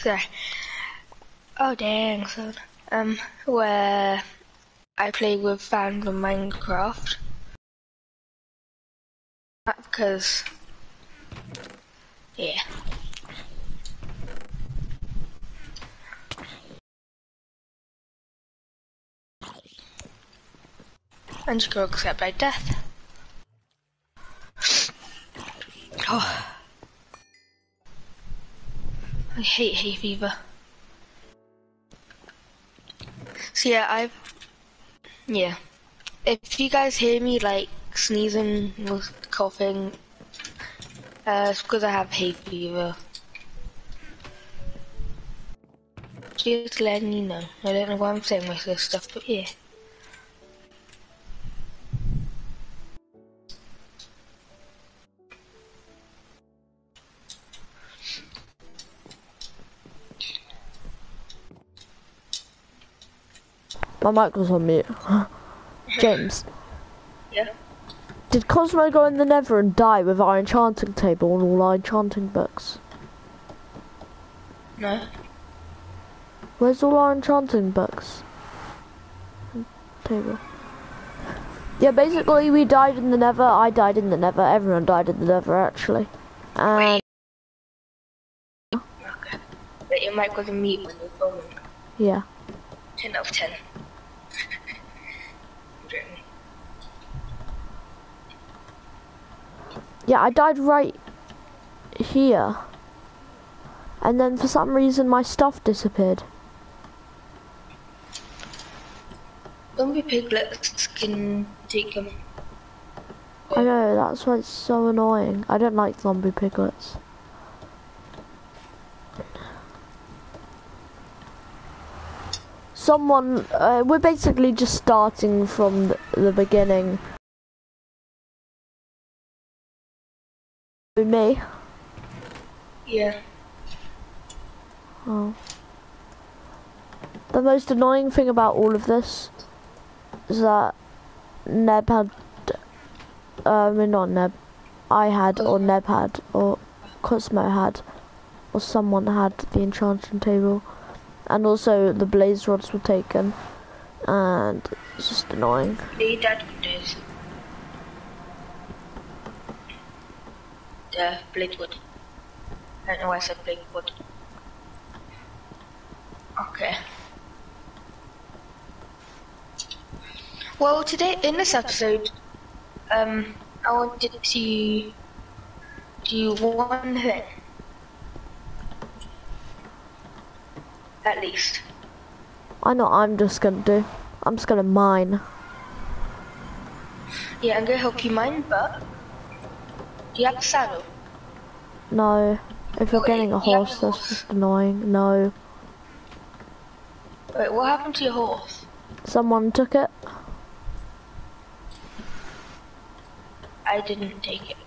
sorry. Oh dang, son. Um, where I play with fans on Minecraft. Because, yeah. And just go accept by death. Oh. I hate hay fever. So yeah, I've, yeah. If you guys hear me like sneezing or coughing, uh, it's because I have hay fever. Just letting you know. I don't know why I'm saying this stuff, but yeah. My mic was on mute. James. Yeah. Did Cosmo go in the nether and die with our enchanting table and all our enchanting books? No. Where's all our enchanting books? Table. Yeah, basically we died in the nether, I died in the nether, everyone died in the nether actually. And Okay. But your mic wasn't mute when you were filming. yeah. 10 out of 10. Yeah, I died right here. And then for some reason my stuff disappeared. Zombie piglins can take them. I know, that's why it's so annoying. I don't like zombie piglins. Someone, uh, we're basically just starting from the, the beginning. Me. Yeah. Oh. The most annoying thing about all of this is that Neb had, uh, mean not Neb, I had or Neb had or Cosmo had or someone had the enchanting table and also the blaze rods were taken and it's just annoying. They that does. The Bladewood. I don't know why I said Bladewood. Okay. Well, today in this episode, um, I wanted to do one thing. At least. I know what I'm just gonna do. I'm just gonna mine. Yeah, I'm gonna help you mine, but do you have a saddle? No. If you're Wait, getting a you horse, a that's horse? just annoying. No. Wait, what happened to your horse? Someone took it. I didn't take it.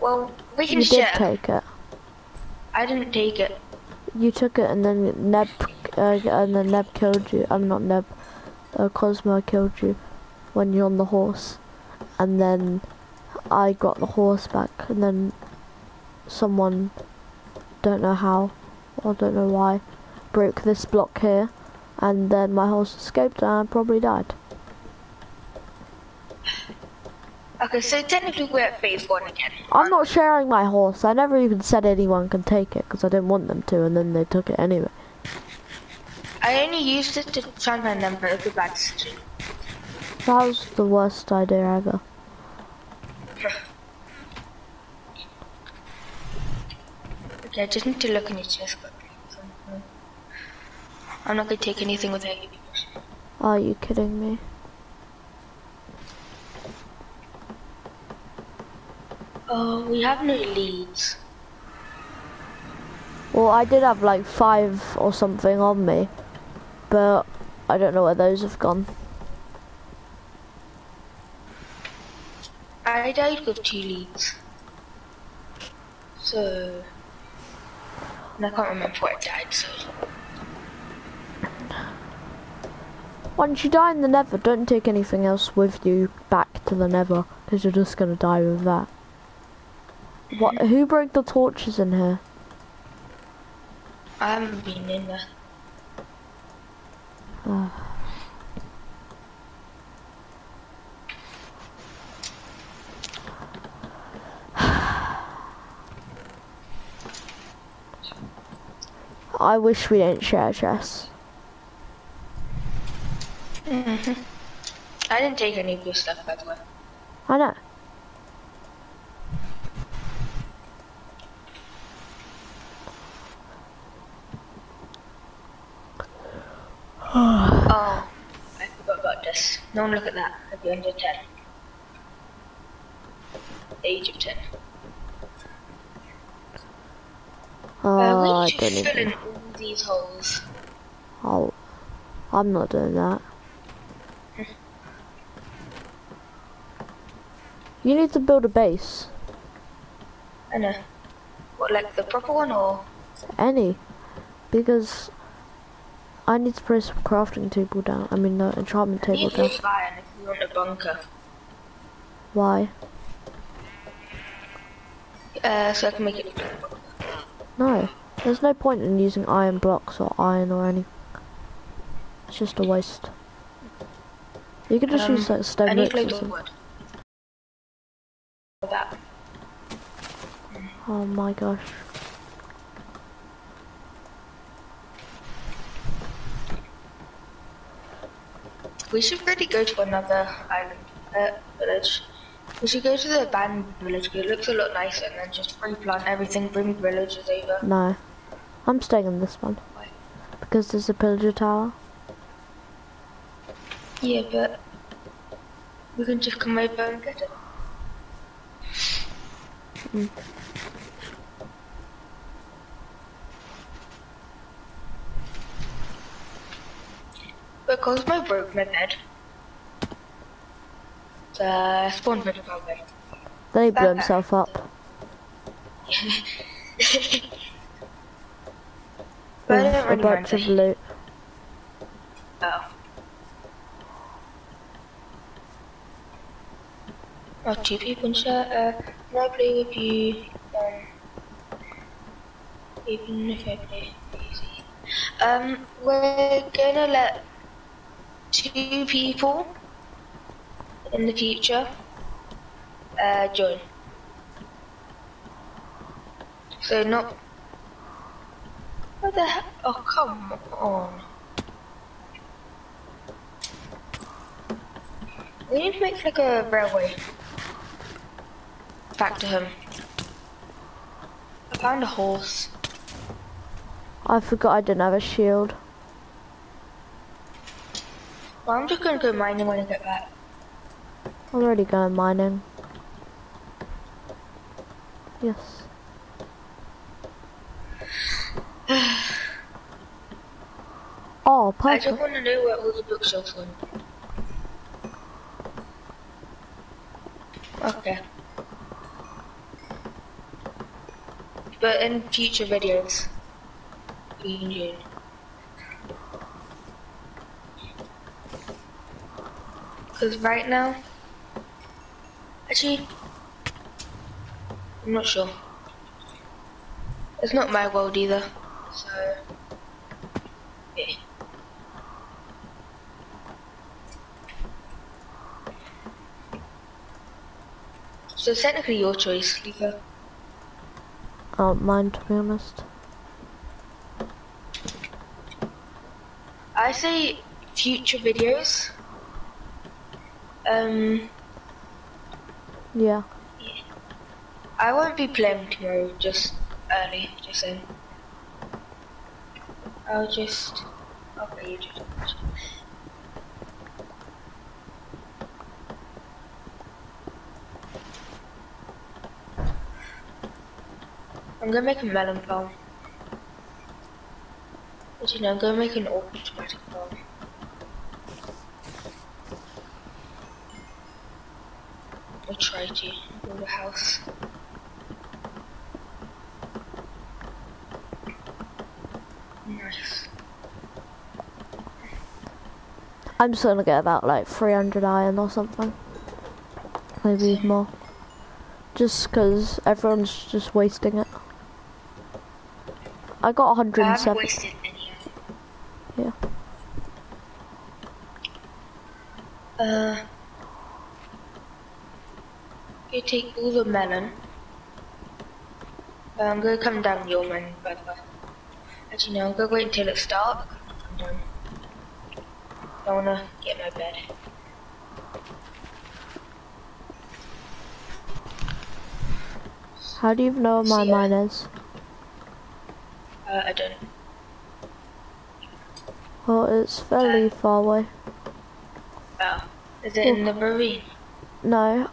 Well, we can You did take it. I didn't take it. You took it and then Neb, uh, and then Neb killed you. I'm not Neb. Uh, Cosmo killed you when you're on the horse, and then I got the horse back, and then someone, don't know how, or don't know why, broke this block here, and then my horse escaped and I probably died. Okay, so technically we're at phase one again. I'm not sharing my horse. I never even said anyone can take it because I didn't want them to, and then they took it anyway. I only used it to try my number them, but it was a bad decision. That was the worst idea ever. Okay, I just need to look in your chest. I'm not gonna take anything with you. Are you kidding me? Oh, we have no leads. Well, I did have like five or something on me, but I don't know where those have gone. I died with two leads. So, and I can't remember where I died. So, Once you die in the nether, don't take anything else with you back to the nether, because you're just gonna die with that. What? Who broke the torches in here? I haven't been in there. I wish we didn't share chess. I didn't take any of your stuff, by the way. I know. Oh, I forgot about this. No one look at that. At the under 10. Age of 10. Oh, uh, I need these holes. Oh, I'm not doing that. You need to build a base. I know. What, like the proper one or? Any. Because I need to put some crafting table down. I mean, the enchantment table need down. to iron if you want a bunker. Why? Uh, so I can make it look like a bunker. No. There's no point in using iron blocks or iron or anything. It's just a waste. You could just Um, use like stone bricks or something. wood. Oh my gosh. We should really go to another island, uh, village. We should go to the abandoned village 'cause it looks a lot nicer and then just replant everything, bring villagers over. No. I'm staying in this one. Why? Because there's a pillager tower. Yeah, but we can just come over and get it. Hmm. Because my broke my bed. The spawn bed of our bed. Then he blew himself up. But I with don't a really of it. loot. Oh. Oh, two people in chat. Uh, can I play with you? Um, even if I play easy. Um, we're gonna let two people in the future uh, join. So not. What the hell? Oh, come on. We need to make like a railway. Back to him. I found a horse. I forgot I didn't have a shield. Well, I'm just gonna go mining when I get back. I'm already going mining. Yes. Oh, I just want to know where all the bookshelves went. Okay. But in future videos, we can do. Because right now, actually, I'm not sure. It's not my world either, so So technically your choice, Lika. I don't mind to be honest. I say future videos. Um, Yeah. I won't be playing tomorrow, just early, just saying. I'll just, you just. I'm gonna make a melon farm. But you know, I'm gonna make an automatic farm. I'll try to build a house. Nice. I'm just gonna get about like 300 iron or something. Maybe more. Just 'cause everyone's just wasting it. I got I 107. wasted. Yeah. Uh, you take all the melon. Uh, I'm gonna come down your man, by the way. Actually, no, I'm gonna wait until it's dark. I wanna get my bed. How do you know where my See mine is? Uh, I don't. Well, it's fairly far away. Oh, is it in the ravine? No.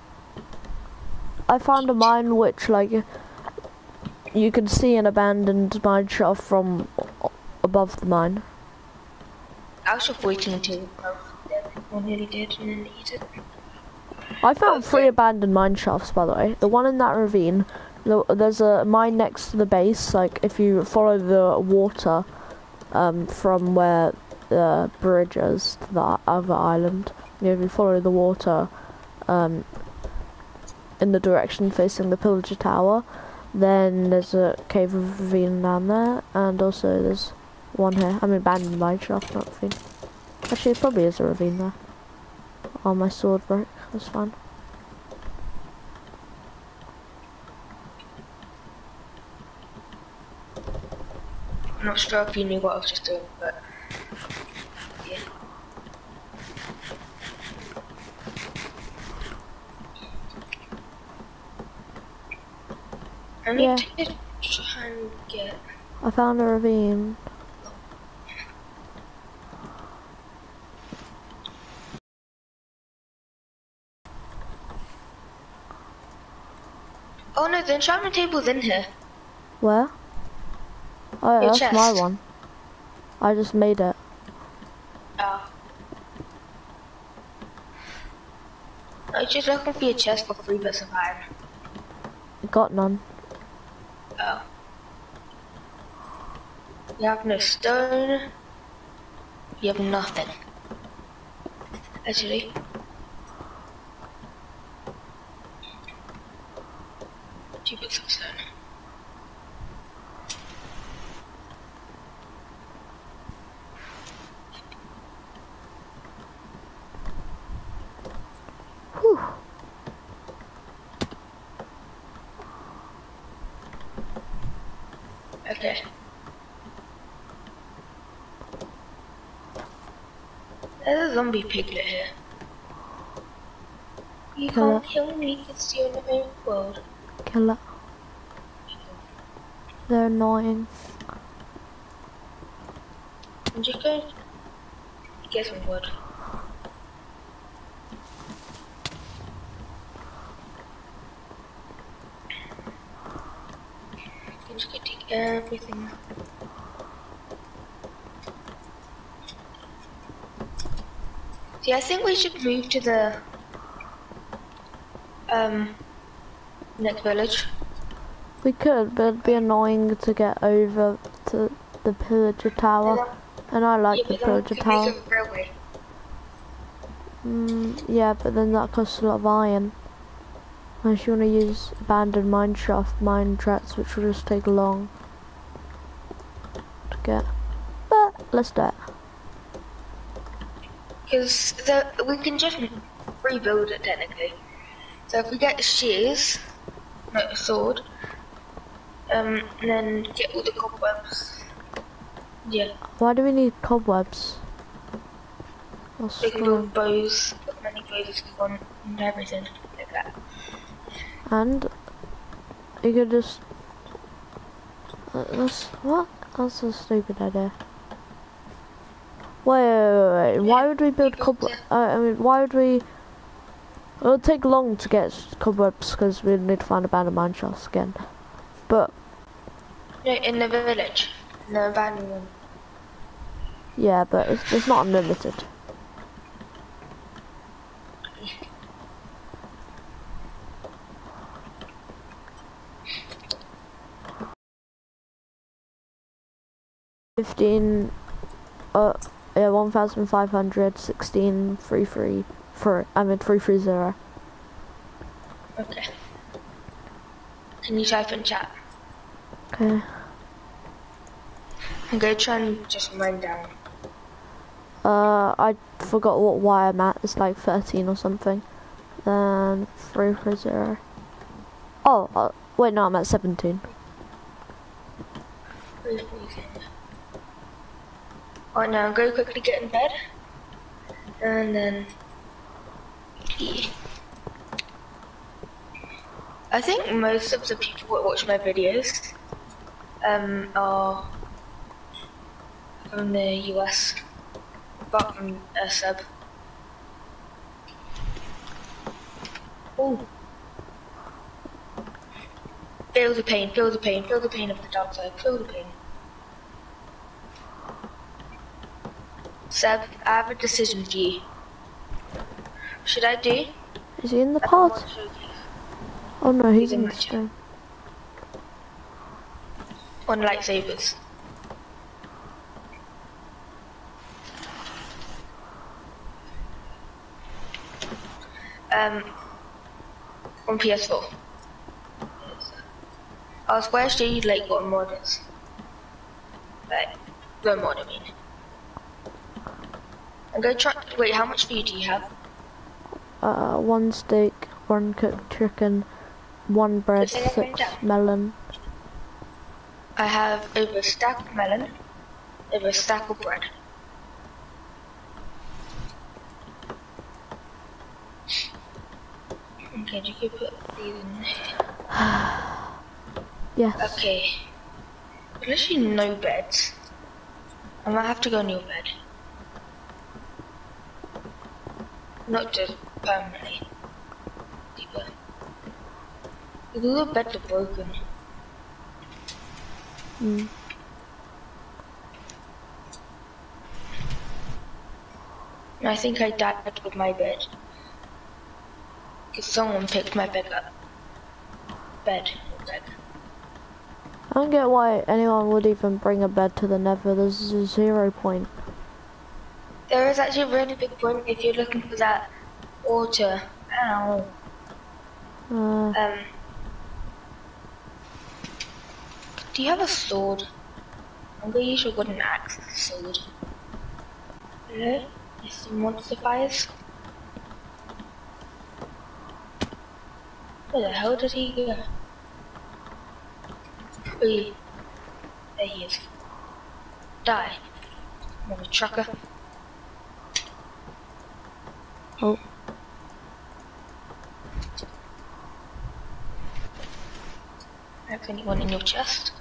I found a mine which, like, you can see an abandoned mine shaft from above the mine. I was just waiting until both. One nearly dead and then eat it. I found three abandoned mine shafts, by the way. The one in that ravine, there's a mine next to the base. Like, if you follow the water um, from where the bridge is to the other island, you know, if you follow the water um, in the direction facing the pillager tower, then there's a cave of ravine down there, and also there's one here. I mean, abandoned mine shaft, not ravine. Actually, it probably is a ravine there. Oh, my sword broke. That's fine. Not sure if you knew what I was just doing, but yeah. I need Yeah. to try and get. I found a ravine. Oh no, the enchantment table's in here. Where? Oh, Your that's my one. I just made it. Oh. I just looking for your chest for three bits of iron. Got none. Oh. You have no stone. You have nothing. Actually. Two bits of stone. Whew. Okay. There's a zombie piglin here. You Hello. can't kill me, it's the only world. Killer. They're annoying. I'm just going to get some wood. I'm everything. See, I think we should move to the um next village. We could, but it'd be annoying to get over to the pillager tower. And I like Yeah, the pillager tower. Mm, yeah, but then that costs a lot of iron. Unless you want to use abandoned mine shaft mine tracks, which will just take long to get. But let's do it. Because the we can just rebuild it technically. So if we get shears, like a sword, um, and then get all the cobwebs. Yeah, Why do we need cobwebs? We can build bows, as many bows as we want, and everything like that. And you could just. Uh, That's what? That's a stupid idea. Wait, wait, wait. Why would we build cobwebs? Uh, I mean, why would we? It would take long to get cobwebs because we'd need to find abandoned mine shafts again. But No, in the village, in the abandoned one. yeah, but it's, it's not unlimited. Fifteen, uh, yeah, one thousand five hundred sixteen three three for I mean three three zero. Okay. Can you type in chat? Okay. I'm gonna try and just run down. Uh, I forgot what Y I'm at. It's like 13 or something. Then 330. Oh, uh, wait, no, I'm at 17. Alright, now I'm gonna quickly get in bed. And then... I think most of the people that watch my videos um, are from the US, apart from sub. Oh. Feel the pain, feel the pain, feel the pain of the dark side, feel the pain. Seb, I have a decision for you. Should I do? Is he in the pod? Oh no, he's He's in in the stream. on lightsabers? Um, on PS4. Ask where do you like what mod is? Like, the mod I mean. I'm gonna try, wait, how much food do you have? Uh, one steak, one cooked chicken, one bread, Is it everything six melon. I have over a stack of melon, over a stack of bread. Okay, you can put these in. Yes. Okay. There's literally no beds. I might have to go on your bed. Not just permanently. Deeper. Because the beds are broken. Mm. And I think I died with my bed. Because someone picked my bed up. Bed. Bed. I don't get why anyone would even bring a bed to the nether. There's a zero point. There is actually a really big point if you're looking for that water. Ow. Uh, Um. Do you have a sword? I'm gonna use your wooden axe as a sword. Hello? Is some monster fires? Where the hell did he go? Wait. There he is. Die. Mother trucker. Oh, Have anyone in your chest?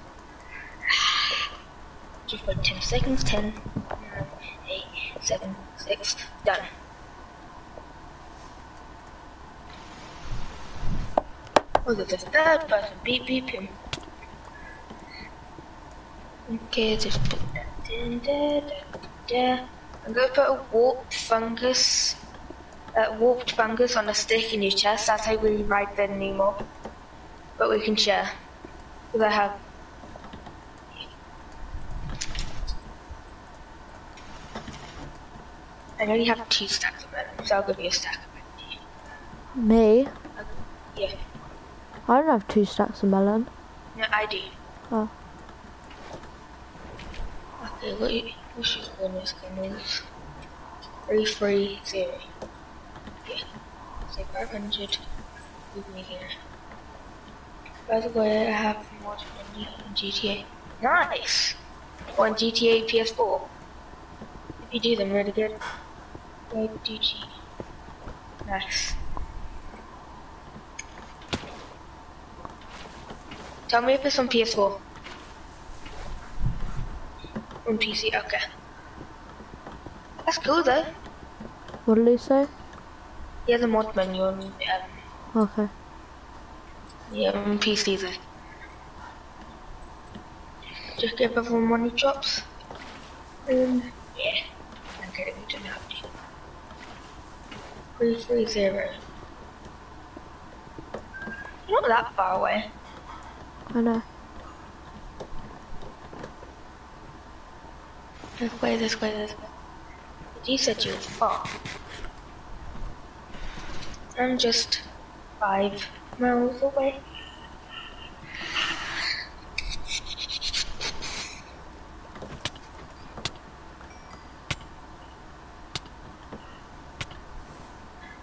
Just wait 10 seconds. 10, 9, 8, 7, 6. Done. Oh, there's a third person. Beep, beep him. Okay, just put that in there, there, there. I'm gonna put a warp fungus, uh, warped fungus on a stick in your chest. That's how we ride the new mob. But we can share. Because I have. I only have two stacks of melon, so I'll give you a stack of melon. me? Yeah, I don't have two stacks of melon. no, I do. Oh, Okay, what you, what's your bonus three, zero. Yeah, say 500. Leave me here. By the way, I have more than you in GTA. Nice! On GTA PS4. If you do them really good. Go DG. Nice. Tell me if it's on PS4. On PC, okay. That's cool though. what did he say? He has a mod menu on um, Okay. yeah, on PC though. Just give everyone money drops. Um, yeah. I'm getting to know. Three three zero. You're not that far away. I know. This way, this way, this way. You said you were far. I'm just five miles away.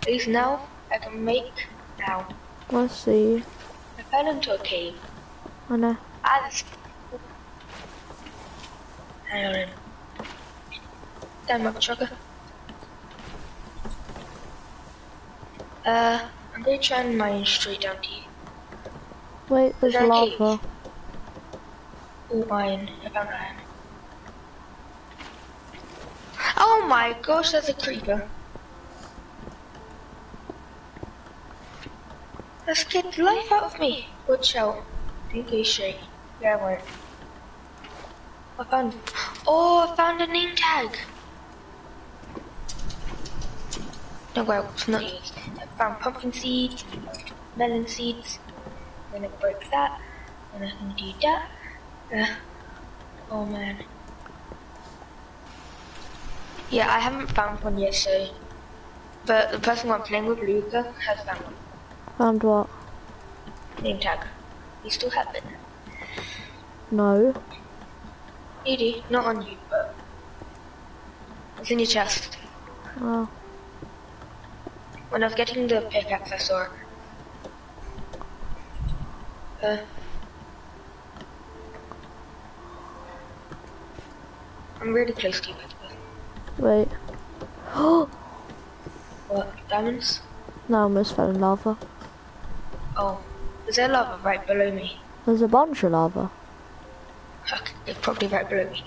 At least now I can make now. We'll see. I fell into a cave. Oh no. Ah, this. Hang on. Damn, motherfucker. Uh, I'm gonna try and mine straight down to you. Wait, there's there a lava. Ooh, iron. I found iron. Oh my gosh, there's a creeper. That scared the life out of me. Watch out. Think he's straight. Yeah, I won't. I found. Oh, I found a name tag. No, well, it's not found pumpkin seeds, melon seeds. Then I break that, and I can do that. Uh, oh man. Yeah, I haven't found one yet, so. But the person I'm playing with, Luca, has found one. Found what? Name tag. You still have it. No. You do, not on you, but it's in your chest. Oh. When I was getting the pickaxe, I saw. Uh, I'm really close to you, by the way. Wait. Oh! What? Diamonds? no, I almost fell in lava. Oh, is there lava right below me? There's a bunch of lava. Fuck, it's probably right below me.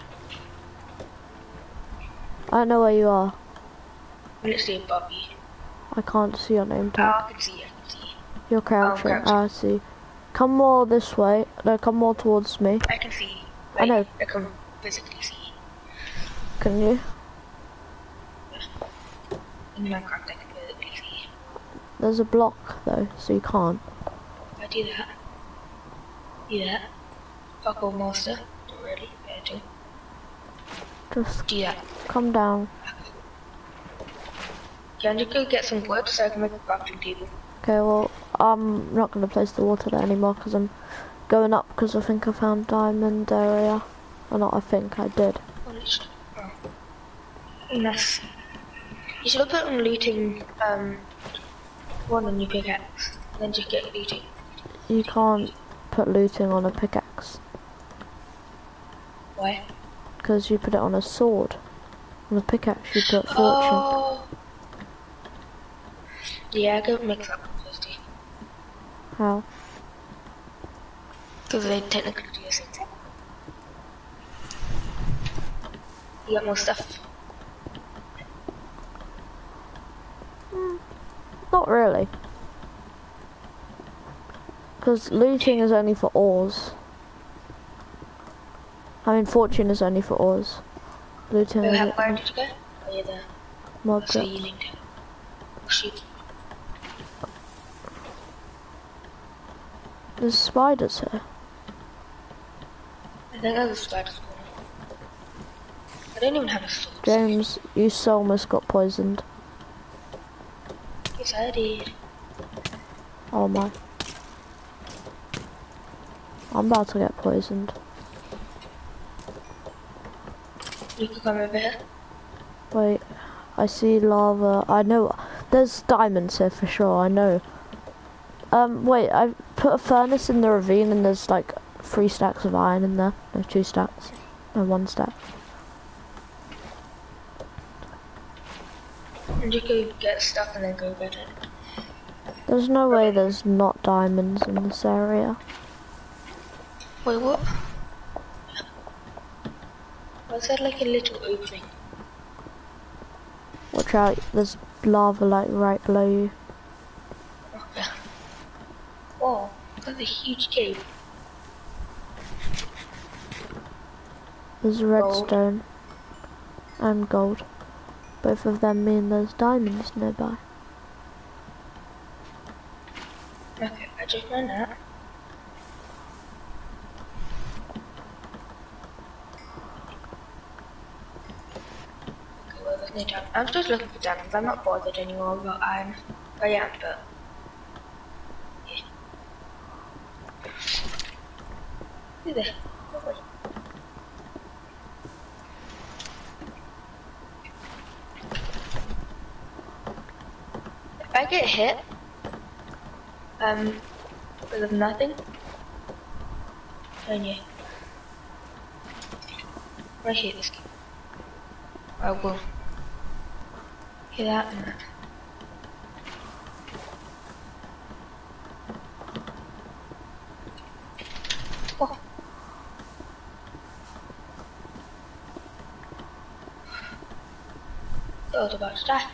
I don't know where you are. I'm literally above you. I can't see your name Oh, tag. I can see you, I can see you. You're crouching. Oh, crouching. I see. Come more this way. No, come more towards me. I can see you. I know. I can physically see you. Can you? In Minecraft, I can physically see. There's a block though, so you can't. I do that. Do that. Fuck all monster. Not really. Yeah, I do. Just Do that. come down. Can you go get some wood so I can make a crafting table? Okay, well, I'm not going to place the water there anymore because I'm going up because I think I found diamond area. Or not, I think I did. Oh, oh. You should put on looting, um, one on your pickaxe. And then just get looting. You can't put looting on a pickaxe Why? because you put it on a sword. On a pickaxe, you put fortune. Oh. Yeah, I go mix up those two. How? Because they technically do the same thing. You got more stuff. Hmm, not really. Because looting is only for ores. I mean, fortune is only for ores. Looting Oh, far did you go? Oh, yeah, there. mob So you linked it. Oh, shoot. There's spiders here. I think there's was spider spawn. I don't even have a sword. James, you so almost got poisoned. Yes, I did. Oh my. I'm about to get poisoned. You can come over here. Wait, I see lava. I know there's diamonds here for sure. I know. Um, wait, I put a furnace in the ravine and there's like three stacks of iron in there. No, two stacks. No, one stack. And you go get stuff and then go get it. There's no way there's not diamonds in this area. Wait, what? Was that like a little opening? Watch out, there's lava like right below you. Okay. A huge cave. There's redstone and gold. Both of them mean there's diamonds nearby. Okay, I just ran that. Okay, well, there's no diamonds. I'm just looking for diamonds. I'm not bothered anymore about iron. I am, but. Oh. I get hit, um, because of nothing, then yeah. I hate this game. I will. Hear that Was about to die.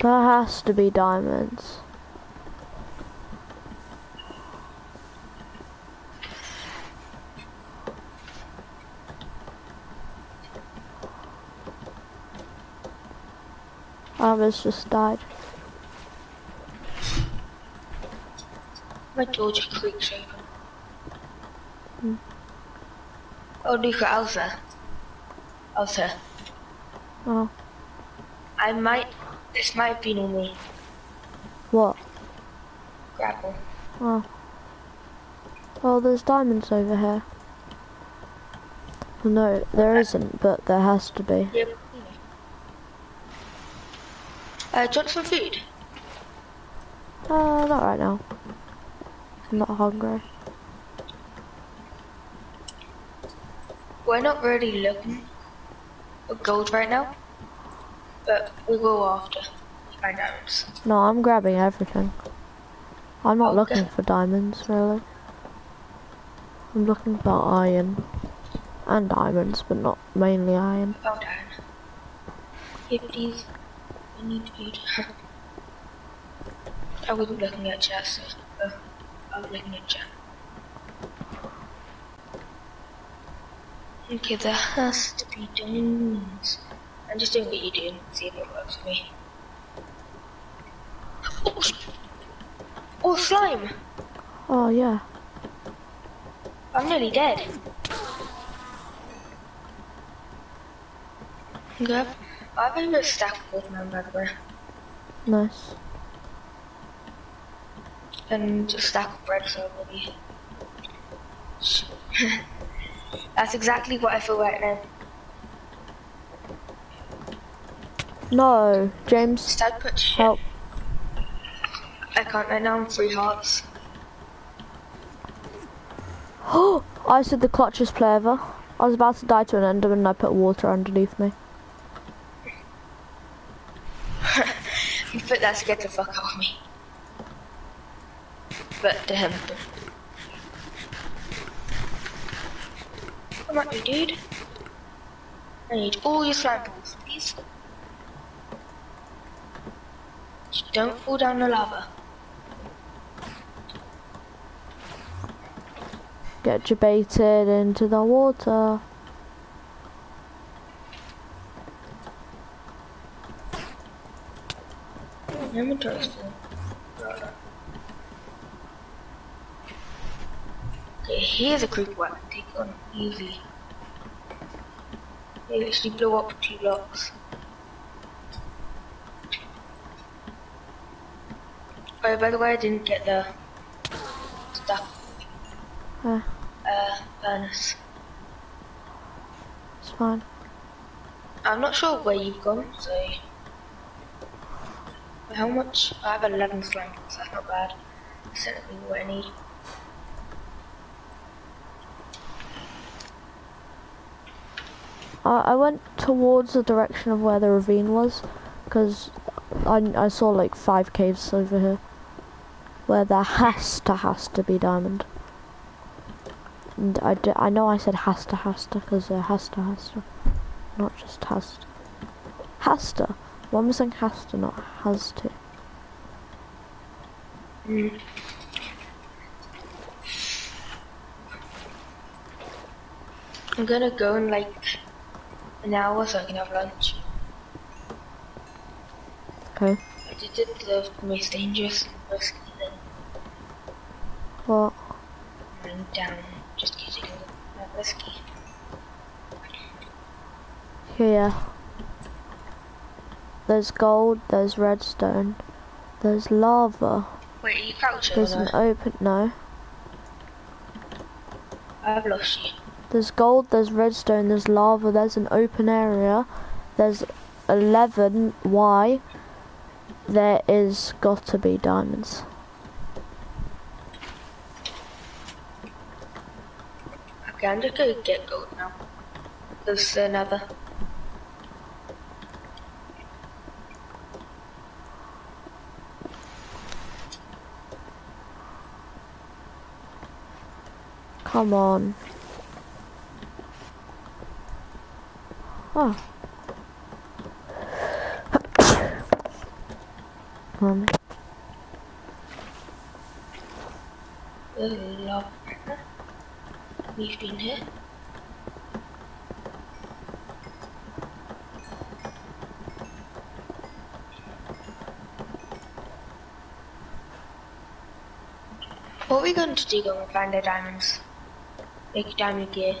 There has to be diamonds. Others just died. My Georgia Creek's open. Hmm. Oh, look at Elsa. Oh, I might, this might be on me. what? Grapple. Oh. Well, there's diamonds over here. No, there isn't, but there has to be. Yep. Uh, do you want some food? Uh, not right now. I'm not hungry. We're not really looking gold right now, but we will after we find diamonds. No, I'm grabbing everything. I'm not Okay. looking for diamonds, really. I'm looking for iron. And diamonds, but not mainly iron. Found iron. Here, please. I need food. I wasn't looking at chests. So, uh, I was looking at chat. Okay, there has to be diamonds. I'm just doing what you do and see if it works for me. Oh, oh slime! Oh, yeah. I'm nearly dead. Okay. I have a bit stack of gold now, by the way. Nice. And a stack of bread, so will be. That's exactly what I feel right now. No, James, Start put shit. help. I can't right now, I'm three hearts. Oh, I said the clutchest play ever. I was about to die to an enderman and I put water underneath me. you put that scared the fuck out of me. But to him. Come at me, dude. I need all your slime balls, please. Just don't fall down the lava. Get you baited into the water. Okay, here's a creep one. Take it on easy. They actually blow up two blocks. Oh, by the way, I didn't get the stuff. Uh, Uh, furnace. it's fine. I'm not sure where you've gone, so. How much? I have 11 slime balls, that's not bad. That's certainly what I need. I, I went towards the direction of where the ravine was, because I, I saw like five caves over here, where there has to has to be diamond. And I, di- I know I said has to has to because there has to has to, not just has to. Has to. One was saying has to, not has to. Mm. I'm gonna go and like an hour so I can have lunch. Okay. I did it the most dangerous and risky thing. What? Running down, just kidding, not risky. Here. There's gold, there's redstone, there's lava, Wait, are you crouching there's an open, no. I've lost you. There's gold, there's redstone, there's lava, there's an open area, there's 11 Y, there is got to be diamonds. Okay, I'm just gonna get gold now. There's another. Come on. Oh. There's a. We've been here. What are we going to do when we find the diamonds? Make diamond gear.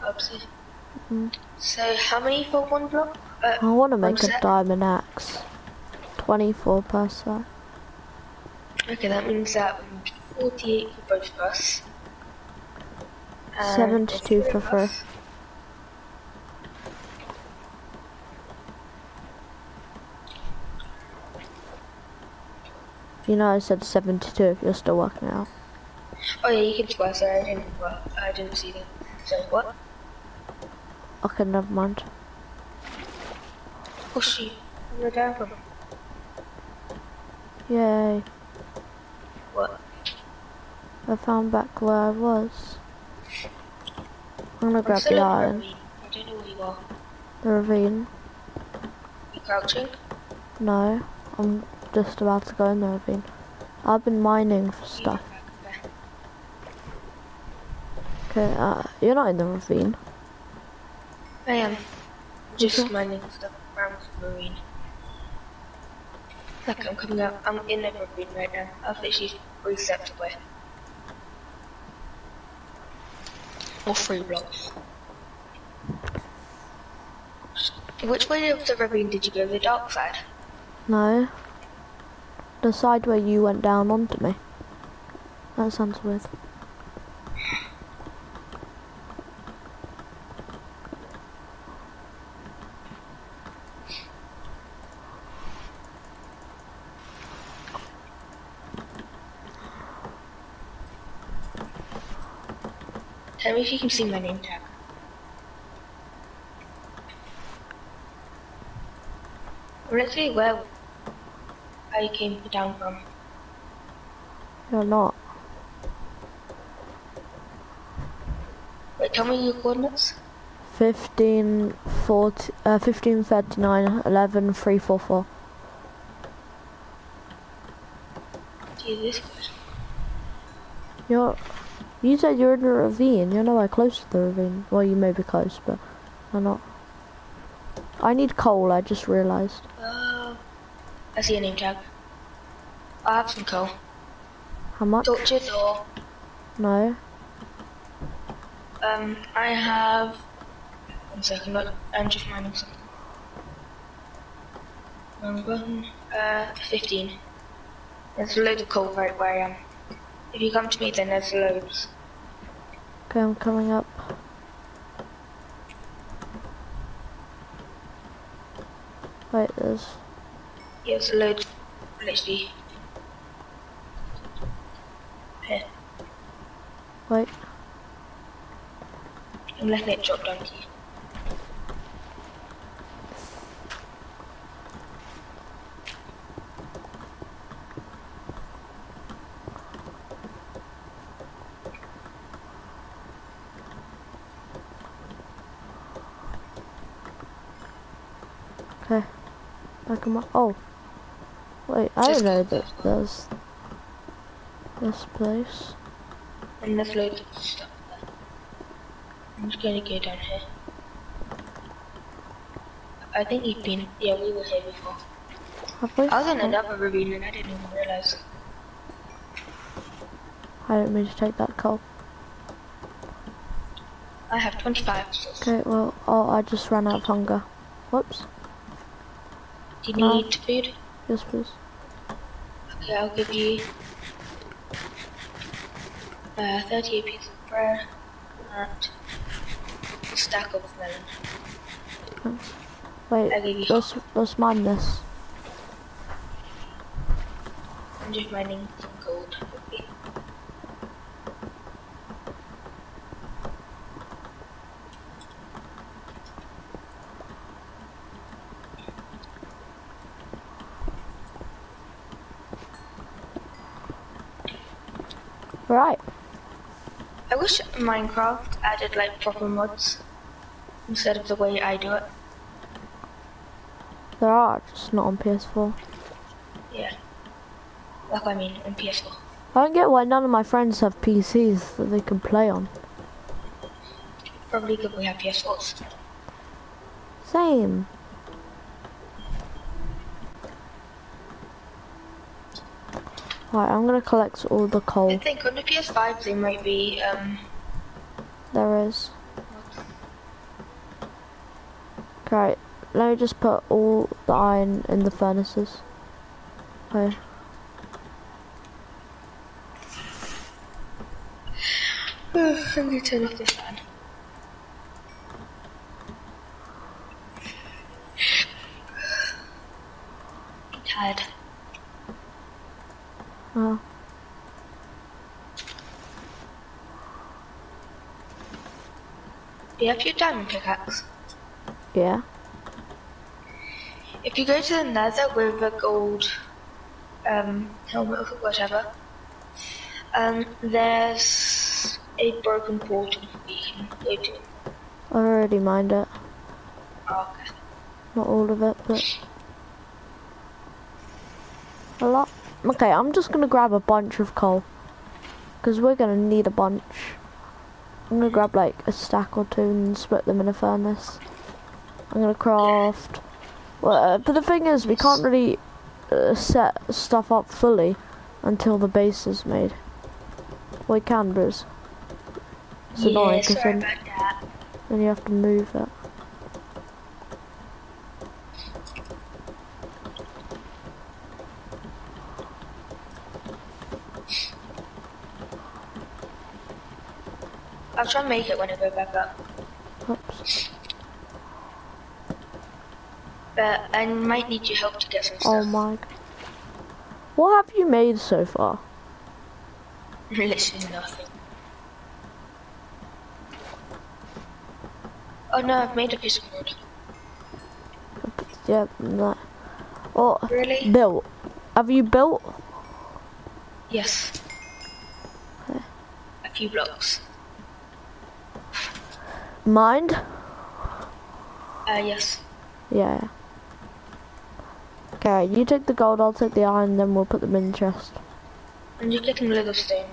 Oopsie. So how many for one block? Uh, I want to make a set? diamond axe. 24 per set. Okay, that means that we need 48 for both of us. 72 the for free. You know I said 72 if you're still working out. Oh yeah, you can swear, sorry, I didn't, well, I didn't see that. So what? Okay, never mind. Oh shoot, where down from? Yay. What? I found back where I was. I'm gonna I'm grab the iron. I don't know where you are. The ravine. You crouching? No, I'm just about to go in the ravine. I've been mining for stuff. Okay, uh, you're not in the ravine. I am. Just Okay. mining stuff around the ravine. Look, I'm coming out. I'm in the ravine right now. I've literally steps away. Or three blocks. Which way of the ravine did you go? The dark side? No. The side where you went down onto me. That sounds weird. Me if you can see my name tag. Well, let's see where I came down from. You're not. Wait, tell me your coordinates. 15, 40, uh, 15, 39, 11, 344. Gee, this good. You're, you said you're in the ravine. You're nowhere close to the ravine. Well, you may be close, but I'm not. I need coal, I just realised. Oh, I see a name tag. I have some coal. How much? Torches or No. um, I have. One second, look, I'm just mining something. Um, one, uh, 15. There's a load of coal right where I am. If you come to me, then there's loads. Okay, I'm coming up. Wait, there's... Yeah, there's loads, literally. Here, Wait. I'm letting it drop down to you. Okay. Back in my... Oh. Wait, I Just didn't know that there's... This place. And there's loads of stuff there. I'm just gonna go down here. I think you've been, yeah, we were here before. Have we? I was in another ravine and I didn't even realize. I didn't mean to take that coal. I have 25, Okay, well, oh, I just ran out of hunger. Whoops. Do you Uh, need food? Yes, please. Okay, I'll give you uh, 38 pieces of bread and a stack of melon. Thanks. Wait, I gave you- let's let's mine this. I'm just mining some gold. quickly. Right. I wish Minecraft added like proper mods instead of the way I do it. There are, just not on PS4. Yeah. Like I mean, on PS4. I don't get why none of my friends have PCs that they can play on. Probably because we have PS4s. Same. Right, I'm gonna collect all the coal. I think on the PS5 they might be um there is. Right, let me just put all the iron in the furnaces. Okay. I'm gonna turn off this fan. I'm tired. Oh, Do you have your diamond pickaxe? yeah. If you go to the nether with a gold um, helmet or whatever, um, there's a broken portal you can go to. I already mined it. Oh, okay. Not all of it, but a lot. Okay, I'm just gonna grab a bunch of coal because we're gonna need a bunch. I'm gonna grab like a stack or two and split them in a furnace. I'm gonna craft. Well, uh, but the thing is, we can't really uh, set stuff up fully until the base is made. We can, but it's, annoying yeah, 'cause sorry then, then you have to move it. Try and make it when I go back up. Oops. But I might need your help to get some oh stuff. Oh my. What have you made so far? Literally nothing. Oh no, I've made a piece of wood. Yeah, no. Or Really? built. Have you built? Yes. A few blocks. Mined? Uh, yes. Yeah. Okay, you take the gold, I'll take the iron, then we'll put them in the chest. I'm just getting rid of stone.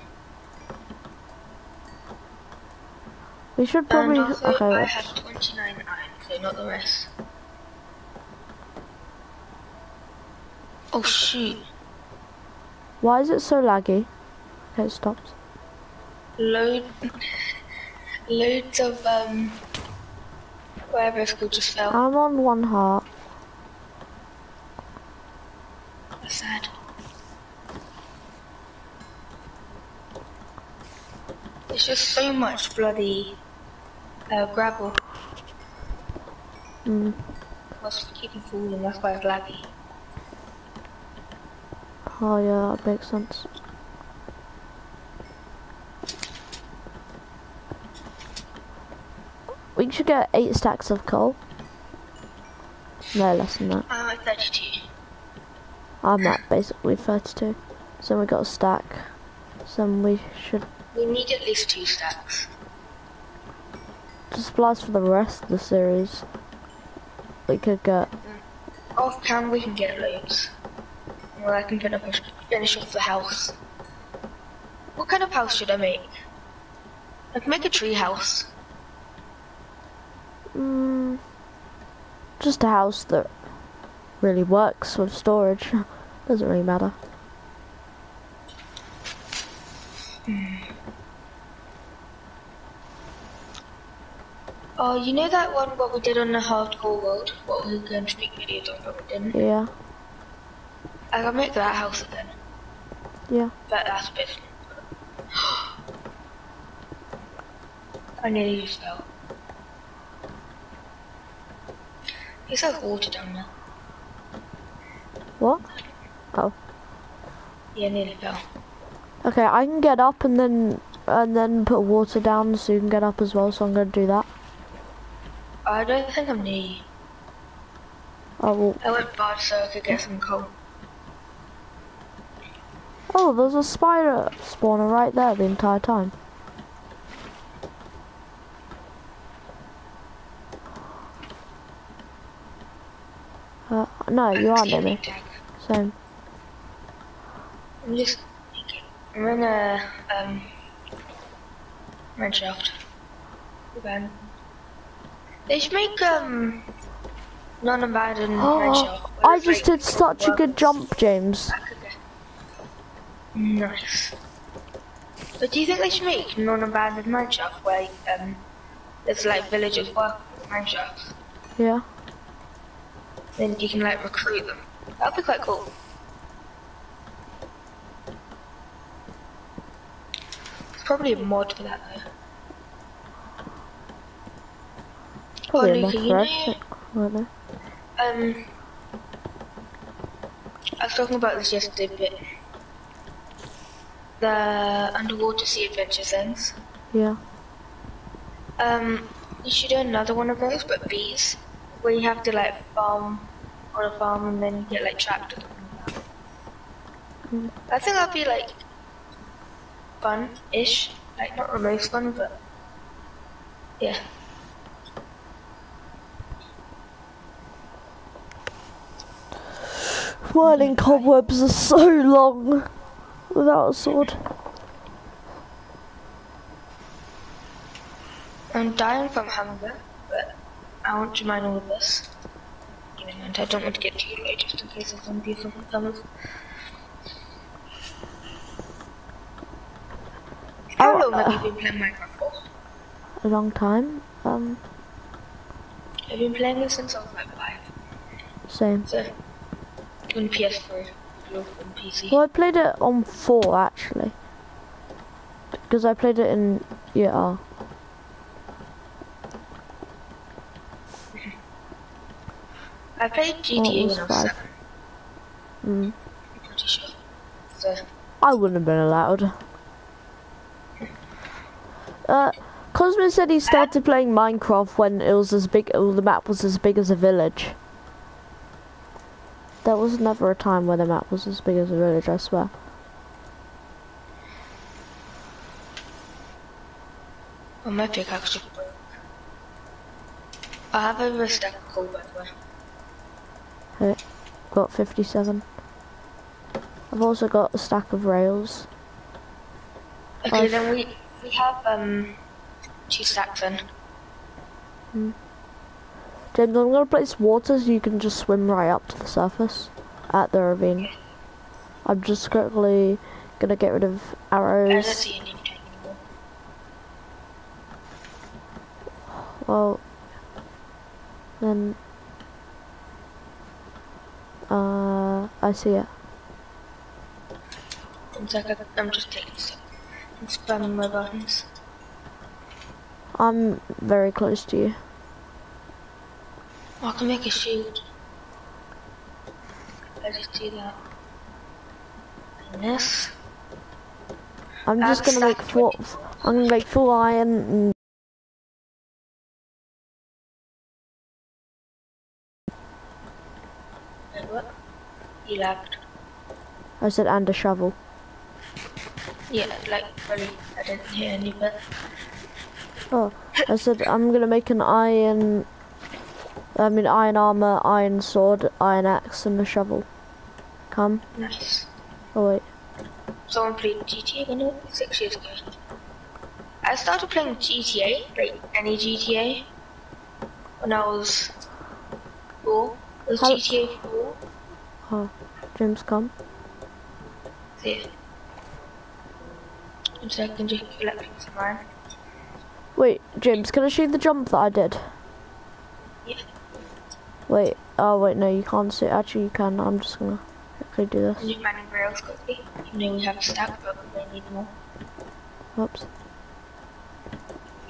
We should probably. and also, okay, I let's- have 29 iron, so not the rest. Oh shoot. Why is it so laggy? Okay, it stops. Load, loads of, um, whatever it's called just fell. I'm on one heart. That's sad. There's just so much bloody uh, gravel. Mm. What's keeping falling, that's why it's laggy. Oh yeah, that makes sense. Should get eight stacks of coal. No, less than that. I'm at 32. I'm at basically 32. So we got a stack. So we should We need at least two stacks. just supplies for the rest of the series. We could get mm. Off cam we can get loads. Well, I can finish, finish off the house. What kind of house should I make? I can make a tree house. Mm, just a house that really works with storage. Doesn't really matter. Oh, you know that one what we did on the hardcore world? What we were going to make videos on, but we didn't. Yeah, I can make that house again. yeah. But that's a bit. I nearly fell. It's like water down there. What? Oh. Yeah, nearly fell. Okay, I can get up and then and then put water down so you can get up as well. So I'm gonna do that. I don't think I'm near you. Oh, well, I went bad so I could get some coal. oh, there's a spider spawner right there the entire time. Uh, no, you aren't. Tag. Same. I'm just. I'm in a um. Mineshaft. Again. They should make um. Non-abandoned mineshaft. where I just did such a good jump, James. Nice. But do you think they should make non-abandoned mineshaft where um, there's like villagers work with mineshafts? Yeah. Then you can like recruit them. That'd be quite cool. There's probably a mod for that though. Oh, Luca, you know-. Um, I was talking about this yesterday, but the underwater sea adventure things. Yeah. Um, you should do another one of those, but bees, where you have to like farm on a farm and then you get like trapped. or something like that. I think that'd be like fun-ish, like not the most fun, but yeah. Whirling cobwebs are so long without a sword. I'm dying from hunger, I want to mine all of this. Give me a moment, I don't want to get too late just in case a zombie or something comes. How Oh, long have uh, you been playing Minecraft for? A long time. Um, I've been playing it since I was like five. same. So, on PS4, or on PC. Well, I played it on four actually, because I played it in yeah. I played Oh, GTA when I was seven, Mm. I'm pretty sure. So, I wouldn't have been allowed. Uh, Cosmo said he started playing Minecraft when it was as big, well, the map was as big as a village. There was never a time where the map was as big as a village, I swear. oh, my pickaxe. I have a stack of coal, by the way. Got 57. I've also got a stack of rails. Okay, I've- then we we have um two stacks then. James, I'm gonna place water so you can just swim right up to the surface at the ravine. I'm just quickly gonna get rid of arrows. see any tank anymore. Well, then, uh, I see it. I'm just taking stuff. I'm spamming my buttons. I'm very close to you. I can make a shield. I just do that. And this. I'm just gonna make full. I'm gonna make full iron. And Wait, what? You lagged. I said and a shovel. Yeah, like really, I didn't hear any of. Oh, I said I'm gonna make an iron. I mean iron armor, iron sword, iron axe, and a shovel. Come. Nice. Oh wait. Someone played GTA it was six years ago. I started playing GTA, like any GTA, when I was four. It was How- GTA 4. Oh, James, come. So can just collect some iron. Wait, James, can I show you the jump that I did? Yeah. Wait. Oh wait, no, you can't see. Actually, you can. I'm just gonna quickly do this. just mining rails quickly. Though we have a stack, but we may need more. Whoops.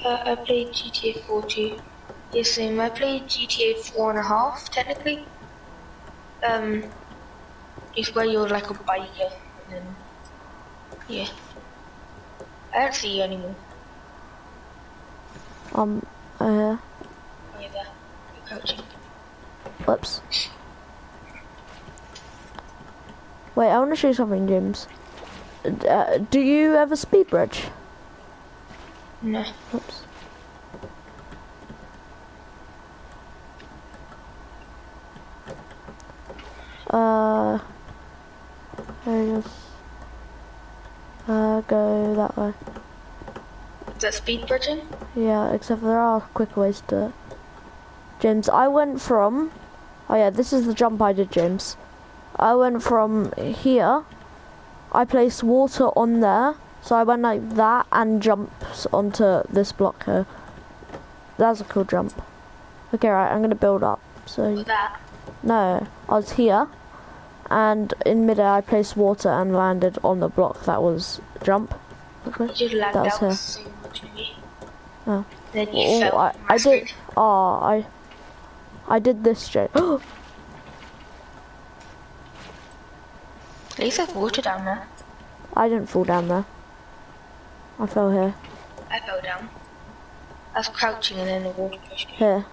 Uh, I played GTA 4 too. Yes, same. I played GTA four and a half technically. Um, it's where you're like a biker, and then yeah. I don't see you anymore. Um, uh, Oh, yeah, there. You're coaching. whoops. Wait, I want to show you something, James. Uh, do you have a speed bridge? No. Oops. Uh, I just uh go that way. Is that speed bridging? Yeah, except there are quick ways to do it. James, I went from. Oh yeah, this is the jump I did, James. I went from here. I placed water on there, so I went like that and jumps onto this block here. That's a cool jump. Okay, right, I'm gonna build up. So that? no, I was here, and in midair I placed water and landed on the block that was jump. You just That was her. so. Oh. Then you Oh, fell I, I did. screen. Oh, ah, I, I did this, Jay. At least there's water down there. I didn't fall down there. I fell here. I fell down. I was crouching and then the water pushed me. Here.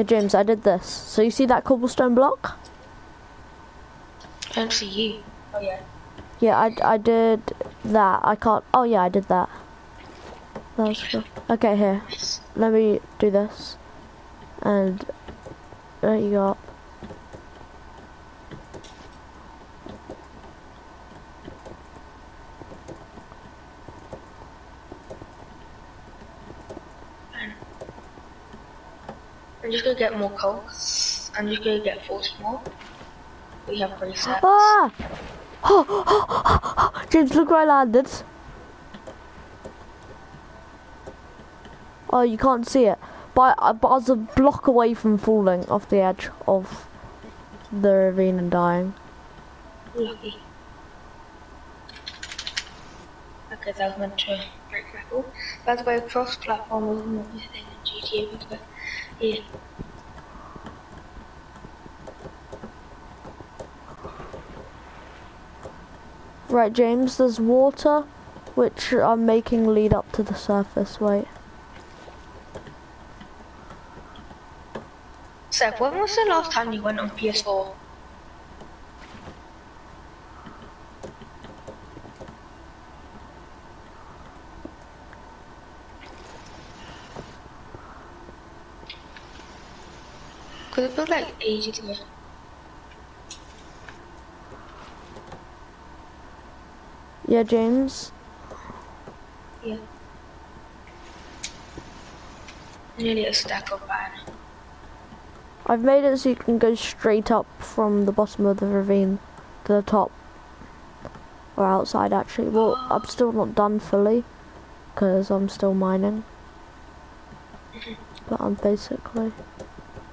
Yeah, James, I did this. So you see that cobblestone block? I don't see you. Oh yeah. Yeah, I, I did that. I can't. Oh yeah, I did that. That was cool. Okay, here. Let me do this. And there you go. I'm just gonna get more coal. I'm just gonna get 40 more. We have three sets. oh, James, look where I landed. Oh, you can't see it. But I, but I was a block away from falling off the edge of the ravine and dying. Lucky. Okay, that was meant to break my fall. That's why cross-platform is not a thing in GTA yeah. Right, James, there's water, which I'm making lead up to the surface. Wait. Seb, when was the last time you went on PS4? Cause it feels like ages ago. Yeah, James. Yeah. Nearly a stack of iron. I've made it so you can go straight up from the bottom of the ravine to the top. Or outside, actually. Well, I'm still not done fully, because I'm still mining. But I'm basically...